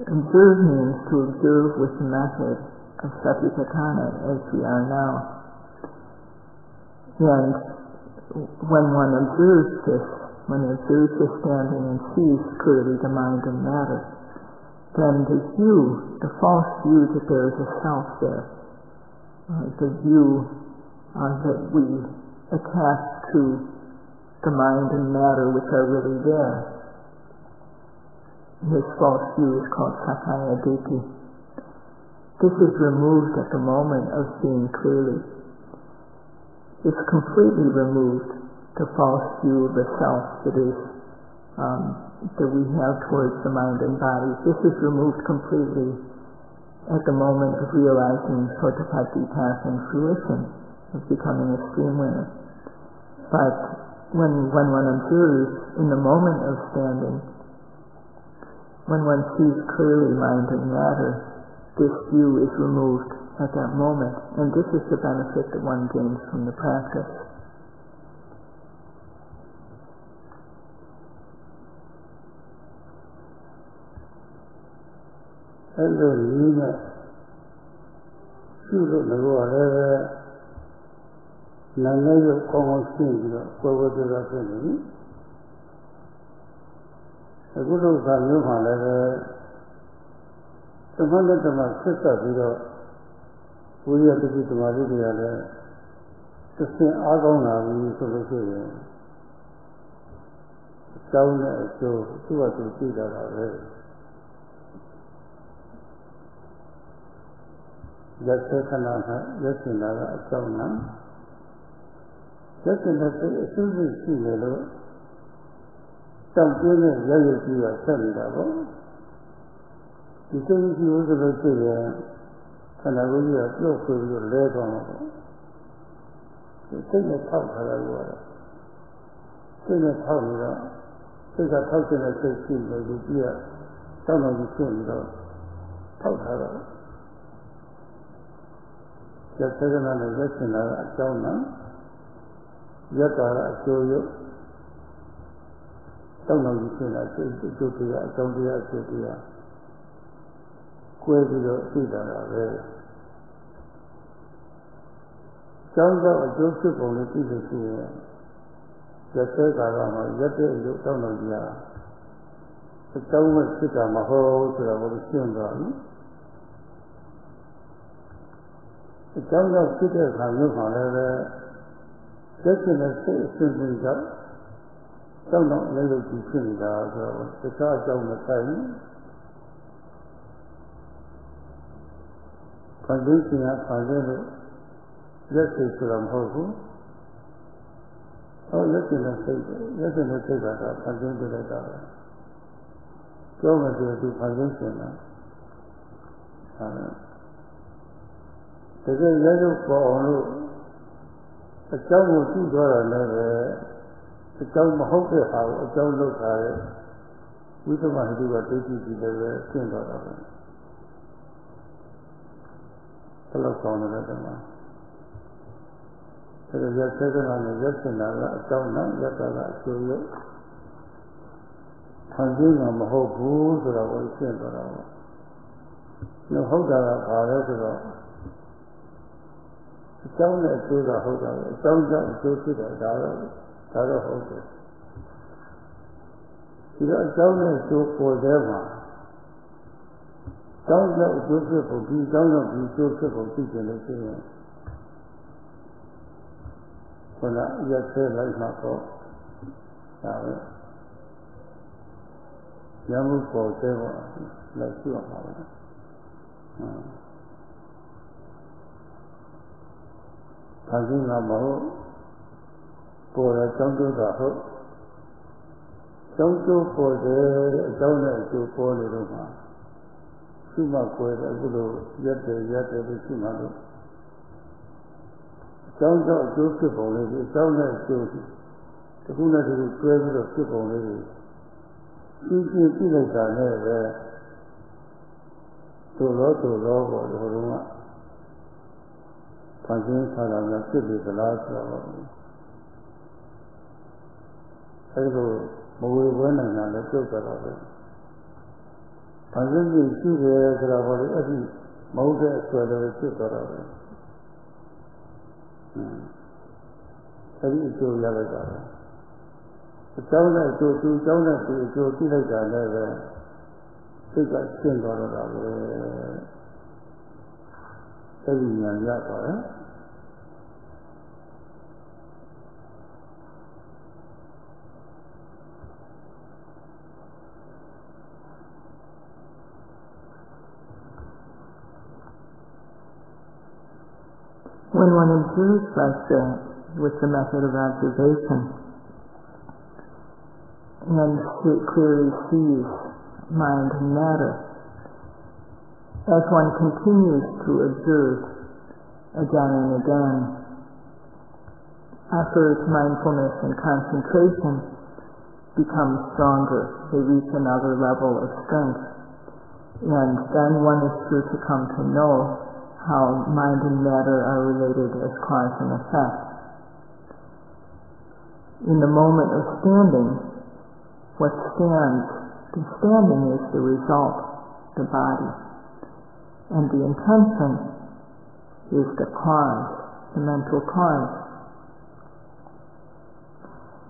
Observe means to observe with the method of satipatthana as we are now. And when one observes this, when it observes the standing and sees clearly the mind and matter, then the view, the false view that there is a self there, uh, the view uh, that we attach to the mind and matter which are really there, this false view is called Sakkaya Ditthi. This is removed at the moment of seeing clearly. It's completely removed the false view of the self that is um, that we have towards the mind and body. This is removed completely at the moment of realizing Sotapatti passing fruition, of becoming a stream winner. But when when one observes in the moment of standing, when one sees clearly mind and matter, this view is removed at that moment, and this is the benefit that one gains from the practice. အဲ့လိုနည်းနဲ့ပြုလို့လည်းလည်း နာမည်ကိုကောင်းကောင်းရှင်းပြီးတော့ပွဲပွဲပြပြဖြစ်နေပြီအခုတော့ခါမျိုးမှလည်းပဲသမဏတမဆက်ဆက်ပြီးတော့ဝိရိယတတိတမာတိတွေကလည်းသင်အားကောင်းလာပြီဆိုလို့ရှိရင်အကြောင်းနဲ့အကျိုးသူ့ဟာသူသိတာပါပဲရက်သက်ခဏကရက်စင်တာကအကြောင်းနာ ရက်စင်တဲ့စိတ်အစွတ်စွတ်ရှိတယ်လို့တောက်ကျင်းတဲ့ရက်ရက်ကြီးကဆက်နေတာပေါ့ဒီစိတ်ရှိလို့ဆိုလို့ရှိရင်ခန္ဓာကိုယ်ကြီးကပြုတ်ခွေပြီးတော့လဲသွားမှာပေါ့ဒီစိတ်နဲ့ထောက်ထားရလို့ရတယ်စိတ်နဲ့ထောက်နေတော့စိတ်ကထောက်တဲ့စိတ်ရှိလို့ဒီကြီးကတောက်တော်ကြီးဖြစ်ပြီးတော့ထောက်ထားတော့ကျက်သက္ကနာနဲ့ရက်စင်တာကအကြောင်းနာ ရက်တာကအကျိုးရုပ်တောက်တော်ကြီးဖြစ်တာစိတ်အကျိုးတရားအကြောင်းတရားအကျိုးတရားကွဲပြီးတော့သိတာတာပဲကျောင်းတော့အကျိုးဖြစ်ပုံလေးသိလို့ရှိရင်ရက်သေးကာလမှာရက်တဲ့အလုပ်တောင်းလို့ကြအကြောင်းမဲ့ဖြစ်တာမဟုတ်ဆိုတော့ဘုရားရှင်းသွားပြီအကြောင်းတော့ဖြစ်တဲ့အခါမျိုးမှာလည်းပဲ သက်ရှင်တဲ့စိတ်အစဉ်စဉ်ကြောင့်တောင်းတော့လည်းလို့ကြည့်ဖြစ်နေတာဆိုတော့တခြားအကြောင်းမဆိုင်ဘူးခန္ဓာရှင်ကခါကြလို့ရက်စိတ်ဆိုတာမဟုတ်ဘူးဟောရက်ရှင်တဲ့စိတ်ရက်ရှင်တဲ့စိတ်ကခန္ဓာပြလိုက်တာပဲပြောမယ်ဆိုသူခန္ဓာရှင်လားဟာတကယ်ရဲရုပ်ပေါ်အောင်လို့ အကြောင်းကိုသိသွားတာလည်းပဲအကြောင်းမဟုတ်တဲ့ဟာကိုအကြောင်းလုပ်တာလေဝိသမဟိတုကဒိဋ္ဌိကြီးလည်းပဲရှင်းသွားတာပဲဘယ်လိုကောင်းလဲတမအဲဒါရက်ဆက်ကနေရက်စင်တာကအကြောင်းနဲ့ရက်တာကအကျိုးရုပ်ခံကျင်းတာမဟုတ်ဘူးဆိုတော့ကိုရှင်းသွားတာပေါ့။ဒါဟုတ်တာကဘာလဲဆိုတော့အ ကြောင်းနဲ့အကျိုးကဟုတ်တာပဲအကြောင်းကြောင့်အကျိုးဖြစ်တာဒါတော့ဒါတော့ဟုတ်တယ်ဒီတော့အကြောင်းနဲ့အကျိုးပေါ်သေးမှာကြောင်းနဲ့အကျိုးဖြစ်ဖို့ဒီကြောင်းနဲ့ဒီအကျိုးဖြစ်ဖို့သိကြလို့ရှိရင်ခန္ဓာရက်သေးလိုက်မှာတော့ဒါပဲရမှုပေါ်သေးပါလက်ရှိအောင်ပါပဲ ခံစင်းကမဟုတ်ပေါ်တဲ့ကြောင်းကျိုးတာဟုတ်ကြောင်းကျိုးပေါ်တဲ့အကြောင်းနဲ့အကျိုးပေါ်နေတော့မှာရှိမှကွယ်တယ်အခုလိုရက်တယ်ရက်တယ်လို့ရှိမှလို့အကြောင်းကြောင့်အကျိုးဖြစ်ပုံလေးဒီအကြောင်းနဲ့အကျိုးတခုနဲ့တခုတွဲပြီးတော့ဖြစ်ပုံလေးတွေကြီးကြီးပြလိုက်တာနဲ့ပဲသို့လောသို့လောပေါ်ဒီလိုက ဖန်ဆင်းထားတာများဖြစ်ပြီသလားဆိုတော့အဲဒီလိုမဝေဘဲနိုင်တာလည်းပြုတ်သွားတာပဲဖန်ဆင်းပြီးရှိတယ်ဆိုတော့ဘာလို့အဲ့ဒီမဟုတ်တဲ့အဆွဲလည်းဖြစ်သွားတာပဲအဲ့ဒီအကျိုးရလိုက်တာပဲအကြောင်းနဲ့အကျိုးသူအကြောင်းနဲ့သူအကျိုးပြလိုက်တာလည်းပဲစိတ်ကရှင်းသွားတော့တာပဲအဲ့ဒီဉာဏ်ရပါတယ် when one observes like that with the method of observation and clearly sees mind and matter, as one continues to observe again and again, effort, mindfulness, and concentration become stronger. They reach another level of strength. And then one is sure to come to know how mind and matter are related as cause and effect. In the moment of standing, what stands, the standing is the result, the body. And the intention is the cause, the mental cause.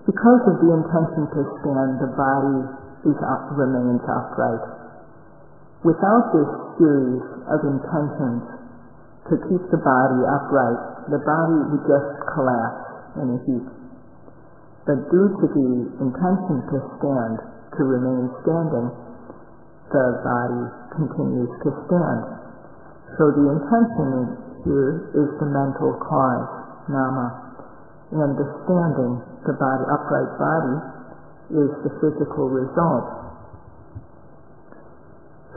Because of the intention to stand, the body is up, remains upright. Without this series of intentions, to keep the body upright, the body would just collapse in a heap. But due to the intention to stand, to remain standing, the body continues to stand. So the intention here is the mental cause, nama, and the standing, the body, upright body, is the physical result.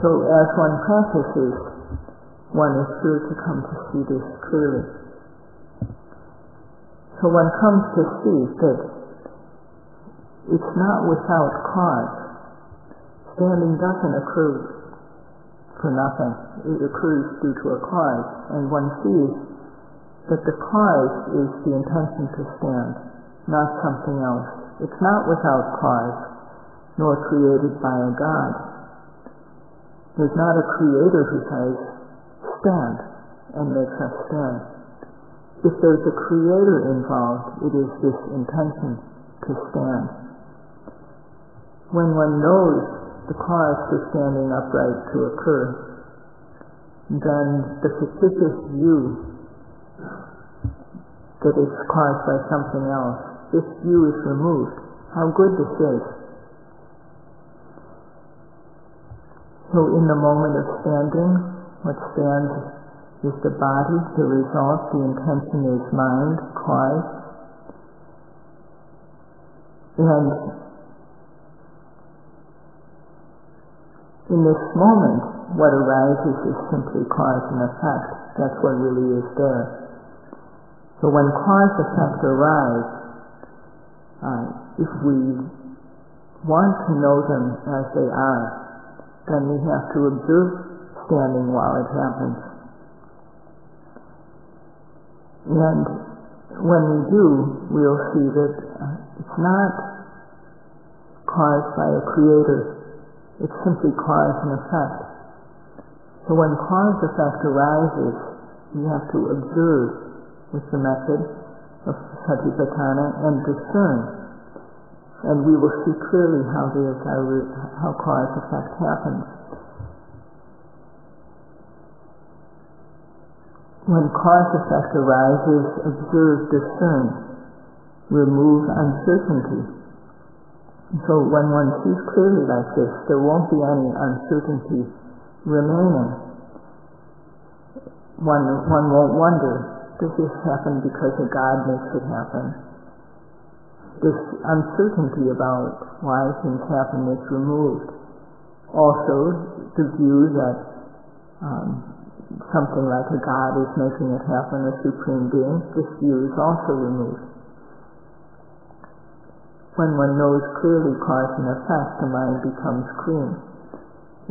So as one practices, one is sure to come to see this clearly. So one comes to see that it's not without cause. Standing doesn't occur for nothing. It occurs due to a cause. And one sees that the cause is the intention to stand, not something else. It's not without cause, nor created by a God. There's not a creator who says, stand, and makes us stand. If there's a creator involved, it is this intention to stand. When one knows the cause for standing upright to occur, then the fictitious view that is caused by something else, this view is removed. How good this is. So in the moment of standing, what stands is the body, the result, the intention is mind, cause. And in this moment, what arises is simply cause and effect. That's what really is there. So when cause effect arise, uh, if we want to know them as they are, then we have to observe standing while it happens. And when we do, we'll see that it's not caused by a creator, it's simply cause and effect. So when cause effect arises, we have to observe with the method of satipatthana and discern. And we will see clearly how this how cause effect happens. When cause effect arises, observe, discern, remove uncertainty. So when one sees clearly like this, there won't be any uncertainty remaining. One, one won't wonder, does this happen because a God makes it happen? This uncertainty about why things happen is removed. Also, the view that um, something like a God is making it happen, a supreme being, this view is also removed. When one knows clearly cause and effect, the mind becomes clean,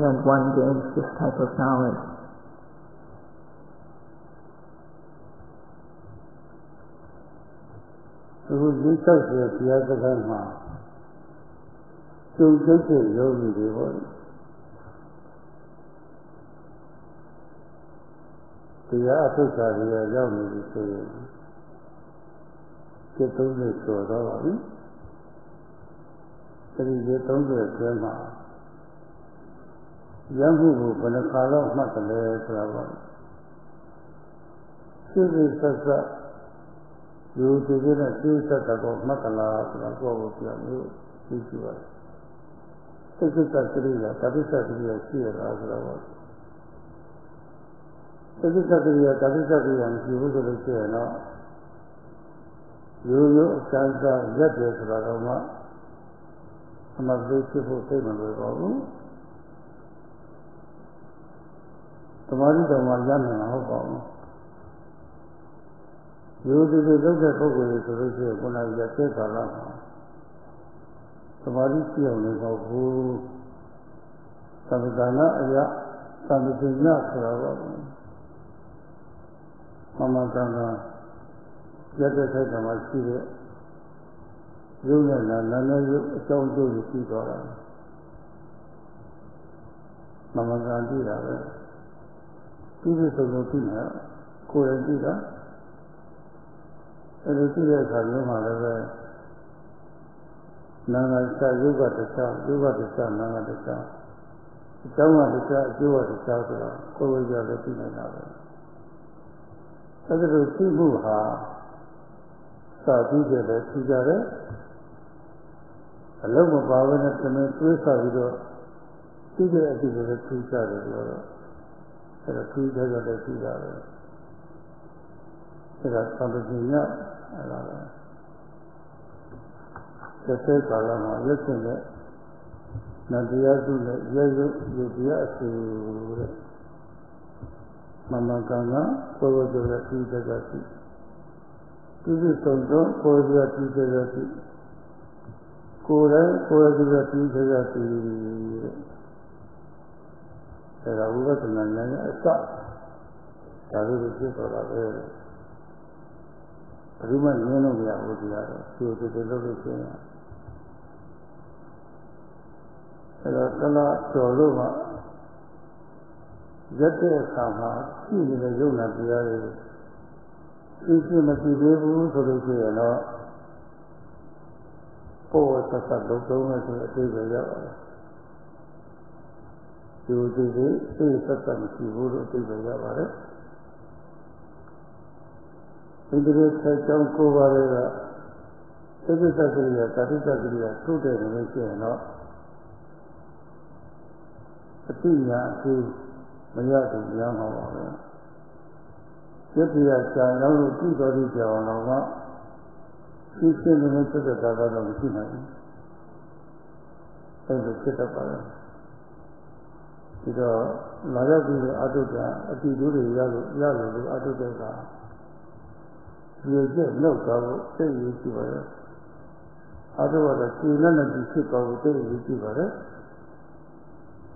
and one gains this type of knowledge. ။အခုဒီဆောက်ဆိုဘုရားစကားမှာကျုံကျုပ်တဲ့ယောဂီတွေပေါ့။ တရားအထုစာတွေရောက်နေပြီဆိုရင်ကျက်30ကျော်တော့ပါပြီ။အဲဒီကျက်30ကျွဲမှာရမှုကိုဘယ်နှခါတော့မှတ်တယ်လဲဆိုတာပေါ့။စိတ်စိတ်ဆက်ဆက်ယူတည်တဲ့စိတ်ဆက်တဲ့ကောမှတ်ကလားဆိုတာကိုယ့်ကိုပြောမျိုးသိရှိပါတယ်။စိတ်စိတ်ကတိရတာပိစ္ဆတိရရှိရတာဆိုတာပေါ့။ သတိသတိရတာပိသတိရမရှိဘူးဆိုလို့ရှိရင်တော့ရိုးရိုးအစမ်းစားရက်တယ်ဆိုတာတော့မှအမှန်သိဖြစ်ဖို့သိမှမလို့ပါဘူးသမာဓိတော်မှာရနိုင်မှာဟုတ်ပါဘူးရိုးဒီလိုလုပ်တဲ့ပုဂ္ဂိုလ်တွေဆိုလို့ရှိရင်ခုနကရက်တဲ့ကာလမှာသမာဓိရှိအောင်လည်းမဟုတ်ဘူးသဗ္ဗဒါနအရာသံဃာဆိုတာပါ မမတန်ကရက်တဲ့ထိုက်ကမှရှိတဲ့ရုပ်နဲ့နာနာနဲ့ရုပ်အကြောင်းကျိုးကိုပြီးသွားတာမမကံကြည့်တာပဲပြီးပြီးဆုံးဆုံးပြီးနေတာကိုယ်ရင်ကြည့်တာအဲလိုကြည့်တဲ့အခါမျိုးမှာလည်းပဲနာနာစရုပ်ကတခြားရုပ်ကတခြားနာနာတခြားအကြောင်းကတခြားအကျိုးကတခြားဆိုတော့ကိုယ်ဝေကြလည်းသိနေတာပဲ အဲ့ဒါလိုသိမှုဟာစာပြီးတယ်ပဲထူကြတယ်အလုံးမပါဘဲနဲ့တမင်တွေးစားပြီးတော့သိတဲ့အဖြစ်တွေထူကြတယ်လို့တော့အဲ့ဒါထူကြကြတဲ့ထူကြတယ်အဲ့ဒါသံသညအဲ့ဒါပဲသက်သက်ကာလမှာရက်စင်တဲ့နတရားစုနဲ့ရဲရုပ်ရုပ်တရားအစီတဲ့ မမကံကကိုယ်ကိုယ်ဆိုတဲ့ဒီတကရှိသူစုဆုံးတော့ကိုယ်ဆိုတဲ့ဒီတကရှိကိုယ်လည်းကိုယ်ဆိုတဲ့ဒီတကရှိအဲဒါဝိပဿနာဉာဏ်ရဲ့အစဒါလိုဖြစ်သွားတာပဲဘယ်သူမှငင်းလို့မရဘူးဒီကတော့သူ့တူတူလုပ်လို့ရှိရင်အဲတော့တလားကျော်လို့မှ ရက်တဲ့အခါမှာရှိနေတဲ့ယုံနာတရားတွေကိုသိရှိမသိသေးဘူးဆိုလို့ရှိရင်တော့ပေါ်ဆက်ဆက်လုံးလုံးနဲ့ဆိုအသေးပဲရပါတယ်ဒီဒီဒီသိဆက်ဆက်မရှိဘူးလို့အသေးပဲရပါတယ်ဣန္ဒြေဆက်ကြောင်းကိုပါလေကသစ္စာကရိယာတတိတကရိယာထုတ်တယ်လို့ရှိရင်တော့အတိညာအသေး မရသူရမှာပါပဲစိတ်တရားကြာရောက်လို့ကြည့်တော်ဒီကြောင်တော့ကရှင်းရှင်းလင်းလင်းသက်သက်သာသာတော့မရှိနိုင်ဘူးအဲ့လိုဖြစ်တတ်ပါလားဒီတော့လာရပြီးအတုတာအတိတို့တွေရလို့ရလို့အတုတဲ့ကဒီကျက်လောက်သွားဖို့သိရရှိပါရဲ့အတုကတော့ခြေနဲ့နဲ့ဒီဖြစ်သွားဖို့သိရရှိပါရဲ့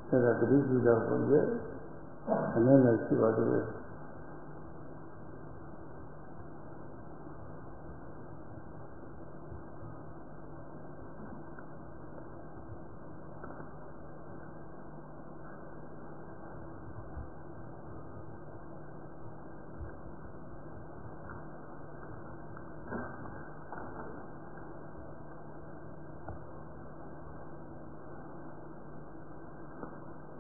အဲ့ဒါတတိပြုတော့ဘုရား အနေနဲ့ရှိပါသေးတယ်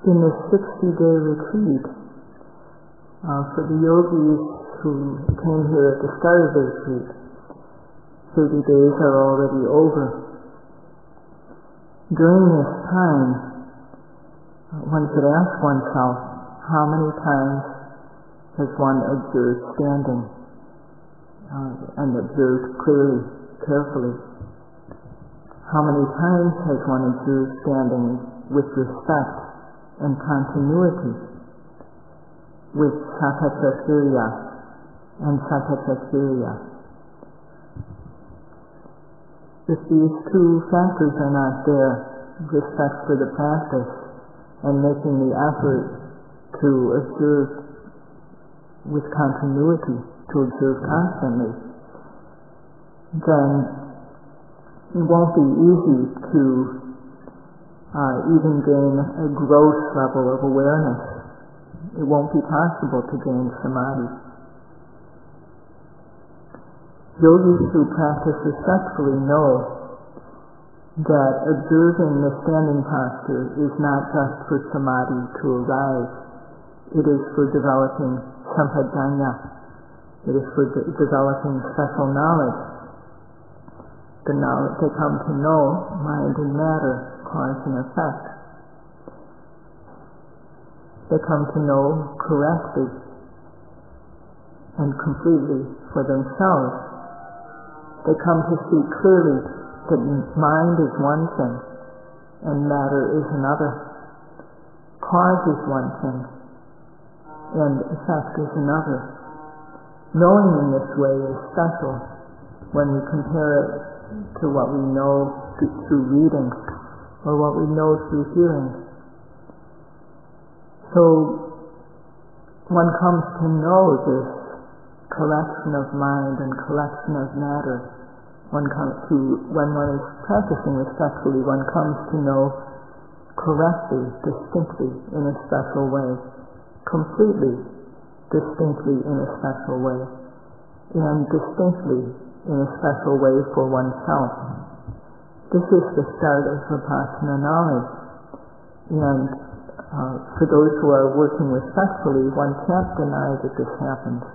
in a 60-day retreat uh, for the yogis who came here at the start of the retreat. 30 days are already over. During this time, uh, one could ask oneself, how many times has one observed standing uh, and observed clearly, carefully? How many times has one observed standing with respect and continuity with Sakkacca Kiriya and Satacca Kiriya. If these two factors are not there, respect for the practice and making the effort to observe with continuity, to observe constantly, then it won't be easy to uh, even gain a gross level of awareness. It won't be possible to gain samadhi. Yogis who practice respectfully know that observing the standing posture is not just for samadhi to arise. It is for developing sampajanya. It is for de- developing special knowledge. The knowledge they come to know mind and matter cause and effect. They come to know correctly and completely for themselves. They come to see clearly that mind is one thing and matter is another. Cause is one thing and effect is another. Knowing in this way is special when we compare it to what we know through reading or what we know through hearing. So one comes to know this collection of mind and collection of matter. One comes to, when one is practicing respectfully, one comes to know correctly, distinctly, in a special way, completely, distinctly in a special way, and distinctly in a special way for oneself. This is the start of Vipassana knowledge. And uh, for those who are working respectfully, one can't deny that this happens.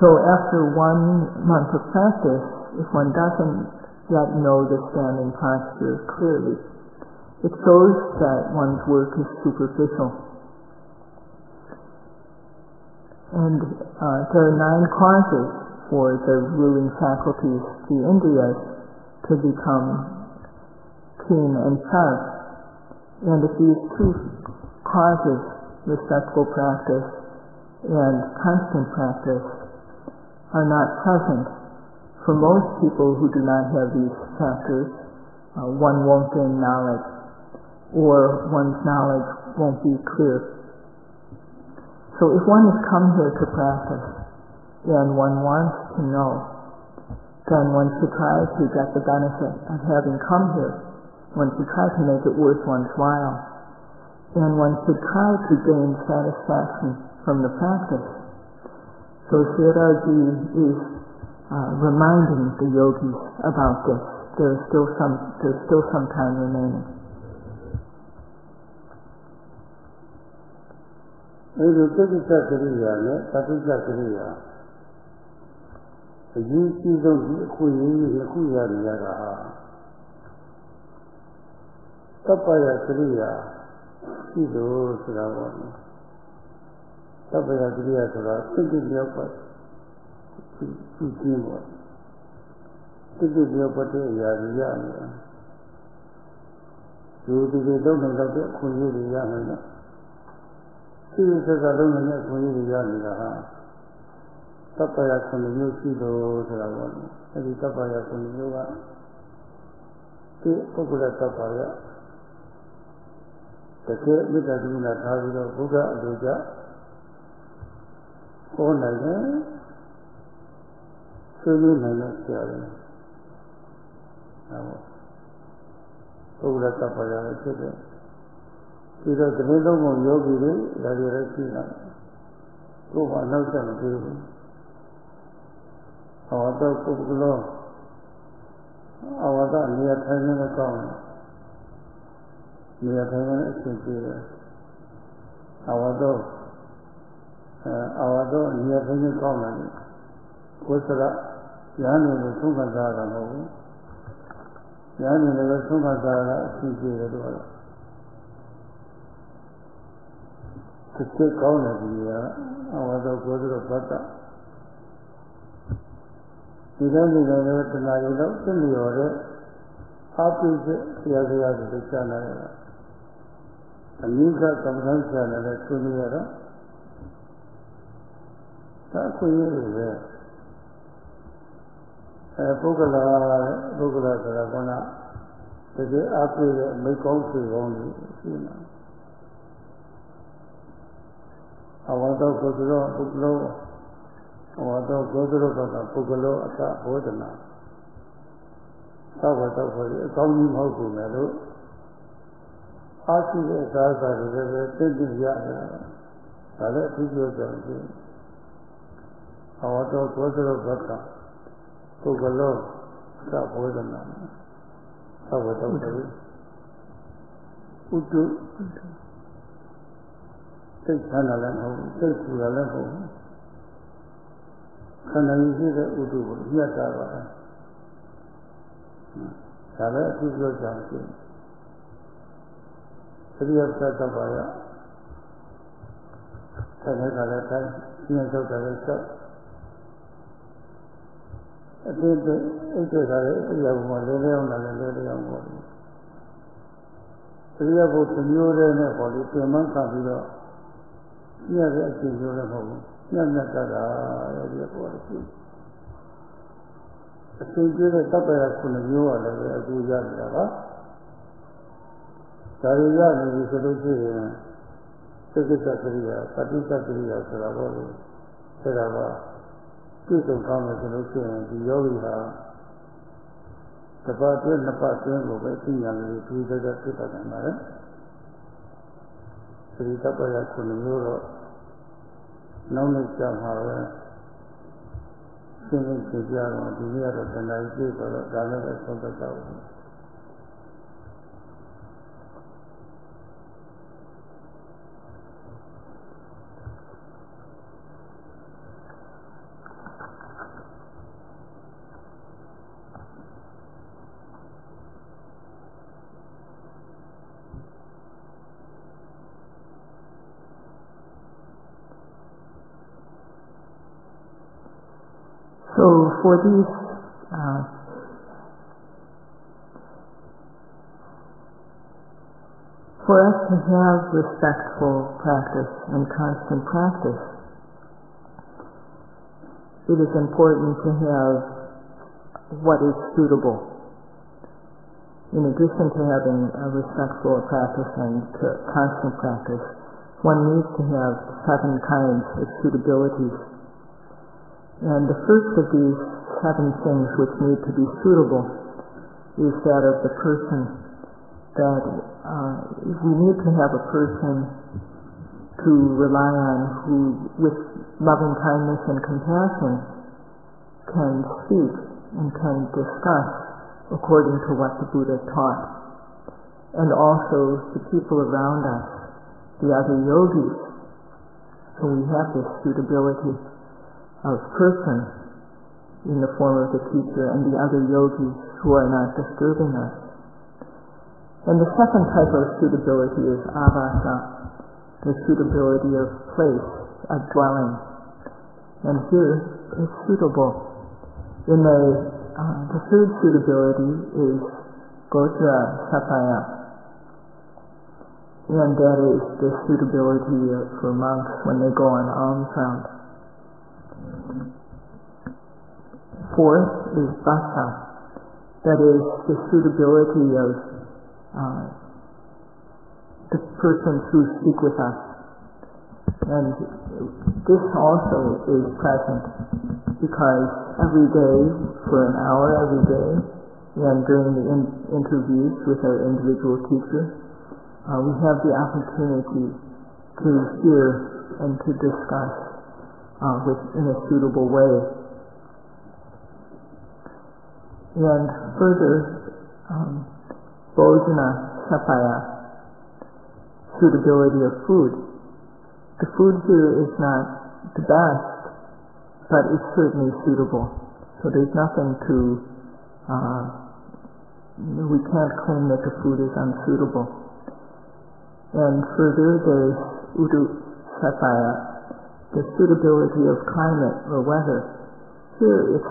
So after one month of practice, if one doesn't yet know the standing posture clearly, it shows that one's work is superficial. And uh, there are nine causes for the ruling faculties, the indriyas, to become keen and sharp. And if these two causes, respectful practice and constant practice, are not present, for most people who do not have these factors, uh, one won't gain knowledge, or one's knowledge won't be clear. So if one has come here to practice, then one wants to know. Then one should try to get the benefit of having come here, One should try to make it worth one's while, and one should try to gain satisfaction from the practice. So Sayadawgyi is uh, reminding the yogis about this. There is still some, there's still some time remaining. အရေးကြီးဆုံးဒီအခုရင်းကြီးအခုရနေရတာဟာသဗ္ဗယကရိယာရှိလို့ဆိုတာပေါ့နော်သဗ္ဗယကရိယာဆိုတာစိတ်ကြရောက်ပါသူကျင်းပေါ့စိတ်ကြရောက်ပါတဲ့အရာတွေရနေတာဒီဒီတွေလုံးနိုင်တော့တဲ့အခွင့်အရေးတွေရနိုင်တော့စိတ်ဆက်ဆက်လုံးနိုင်တဲ့အခွင့်အရေးတွေရနေတာဟာ သဗ္ဗယခုနှစ်မျိုးရှိလို့ဆိုတာပေါ့နော်အဲဒီသဗ္ဗယခုနှစ်မျိုးကဒီပုဂ္ဂလသဗ္ဗယတကယ်မေတ္တာကရုဏာထားပြီးတော့ဘုရားအလိုကြဟောနိုင်တယ်ဆွေးနွေးနိုင်တဲ့ဆရာတွေဟောပုဂ္ဂလသဗ္ဗယပဲဖြစ်တယ်ပြီးတော့တမင်လုံးကိုယောဂီတွေဒါတွေလည်းရှိလာကိုယ်ကနောက်ဆက်မပြေဘူး ဟောတော့ပုဂ္ဂလောအဝဒနေရာထိုင်နေကောင်းတယ်နေရာထိုင်နေအဆင်ပြေတယ်အဝဒအဝဒနေရာထိုင်နေကောင်းတယ်ကိုယ်စရရဟန်းနေလို့သုံးခါစားတာမဟုတ်ဘူးရဟန်းနေလည်းသုံးခါစားတာအဆင်ပြေတယ်တော့တစ်ချက်ကောင်းတယ်ဒီကအဝဒကိုယ်စရဘတ်တာ ဒီလိုနေလည်းတဏှာရုံတော့သိလျော်တဲ့အာပိစိဆရာဆရာတွေကြားလာရတာအနိကကမ္မထဆရာလည်းဆွေးနွေးရတော့ဒါခွင့်ရည်ပဲအဲပုဂ္ဂလာပုဂ္ဂလာဆိုတာကတကယ်အာပိရဲ့မိကောင်းဆွေကောင်းကြီးရှိနေအဝတ္တကိုယ်တော်ပုဂ္ဂလော ဟောတော့ဘောဓရဘကပုဂ္ဂလောအတဘောဓနာသောက်တော့ခေါ်ပြီးအကောင်းကြီးမဟုတ်ဘူးလေလို့အားရှိတဲ့သာသာတွေလည်းပဲသိသိရတယ်ဒါလည်းအထူးပြောကြတယ်ဟောတော့ဘောဓရဘကပုဂ္ဂလောအတဘောဓနာသောက်တော့ခေါ်ပြီးဥတုစိတ်ဆန္ဒလည်းမဟုတ်ဘူးစိတ်ဆူတာလည်းမဟုတ်ဘူး ခန္ဓာကြီးရှိတဲ့ဥဒုကိုညှက်တာပါဒါလည်းအထူးပြောကြတယ်သတိယသတ္တပါယဆက်တဲ့ကလည်းတိုင်းညှက်ထုတ်တယ်ဆက်အတိတ်အိတ်တွေကလည်းအရာဘုံမှာလဲလဲအောင်လည်းလဲလဲအောင်ပေါ့သတိယဘုံတစ်မျိုးတည်းနဲ့ပေါ့လေပြင်မှန်းခံပြီးတော့ညှက်တဲ့အချိန်မျိုးလည်းမဟုတ်ဘူး ညံ့ညက်တတ်တာအဲဒီပေါ်တယ်ရှိအရှင်ကျတဲ့တပ်ပရခုနှစ်မျိုးကလည်းပဲအခုရနေတာပါဒါရီရနေပြီဆိုလို့ရှိရင်သစ္စာကရိယာပฏิစ္စကရိယာဆိုတာပေါ့လေအဲဒါကပြည့်စုံကောင်းတယ်ဆိုလို့ရှိရင်ဒီယောဂီဟာတပတ်တွင်းနှစ်ပတ်တွင်းကိုပဲသိညာလေးသူတည်းဖြစ်တတ်တယ်မှာလေသတိတပ်ပရခုနှစ်မျိုးတော့ နောက်နေ့ကြာမှာပဲရှင်းလင်းကြည့်ကြတော့ဒီနေ့ကတော့တဏှာကြီးပြည့်တော့ဒါလည်းပဲဆုံးသက်တော့ So for these uh, for us to have respectful practice and constant practice, it is important to have what is suitable. In addition to having a respectful practice and constant practice, one needs to have seven kinds of suitabilities. And the first of these seven things which need to be suitable is that of the person. that uh, we need to have a person to rely on who, with loving kindness and compassion, can speak and can discuss according to what the Buddha taught. And also the people around us, the other yogis. So we have this suitability of person in the form of the teacher and the other yogis who are not disturbing us. And the second type of suitability is avasa, the suitability of place, of dwelling. And here it's suitable. In the, uh, the third suitability is gocara sapaya. And that is the suitability for monks when they go on alms round. Fourth is vasa. That is the suitability of uh, the persons who speak with us. And this also is present because every day, for an hour every day, and during the in- interviews with our individual teacher, uh, we have the opportunity to hear and to discuss uh, with, in a suitable way. And further, um, bhojana sapaya, suitability of food. The food here is not the best, but it's certainly suitable. So there's nothing to, uh, we can't claim that the food is unsuitable. And further, there's udu sapaya, the suitability of climate or weather. Here, it's,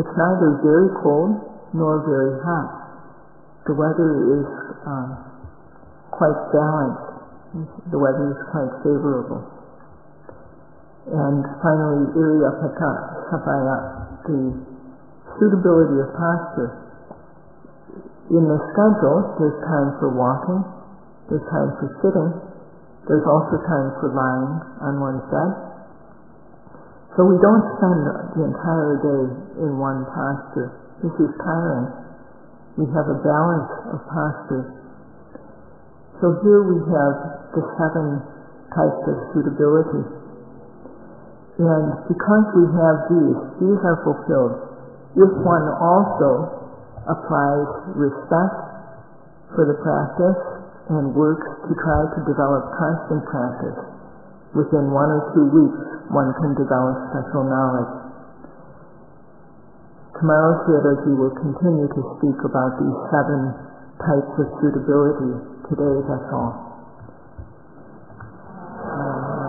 it's neither very cold nor very hot. The weather is uh, quite balanced. The weather is quite favorable. And finally, Iriyapata Sapaya, the suitability of posture. In the schedule, there's time for walking, there's time for sitting, there's also time for lying on one's bed. So we don't spend the entire day in one posture. This is tiring. We have a balance of postures. So here we have the seven types of suitability. And because we have these, these are fulfilled. If one also applies respect for the practice and works to try to develop constant practice, Within one or two weeks, one can develop special knowledge. Tomorrow's liturgy will continue to speak about these seven types of suitability. Today, that's all. Um,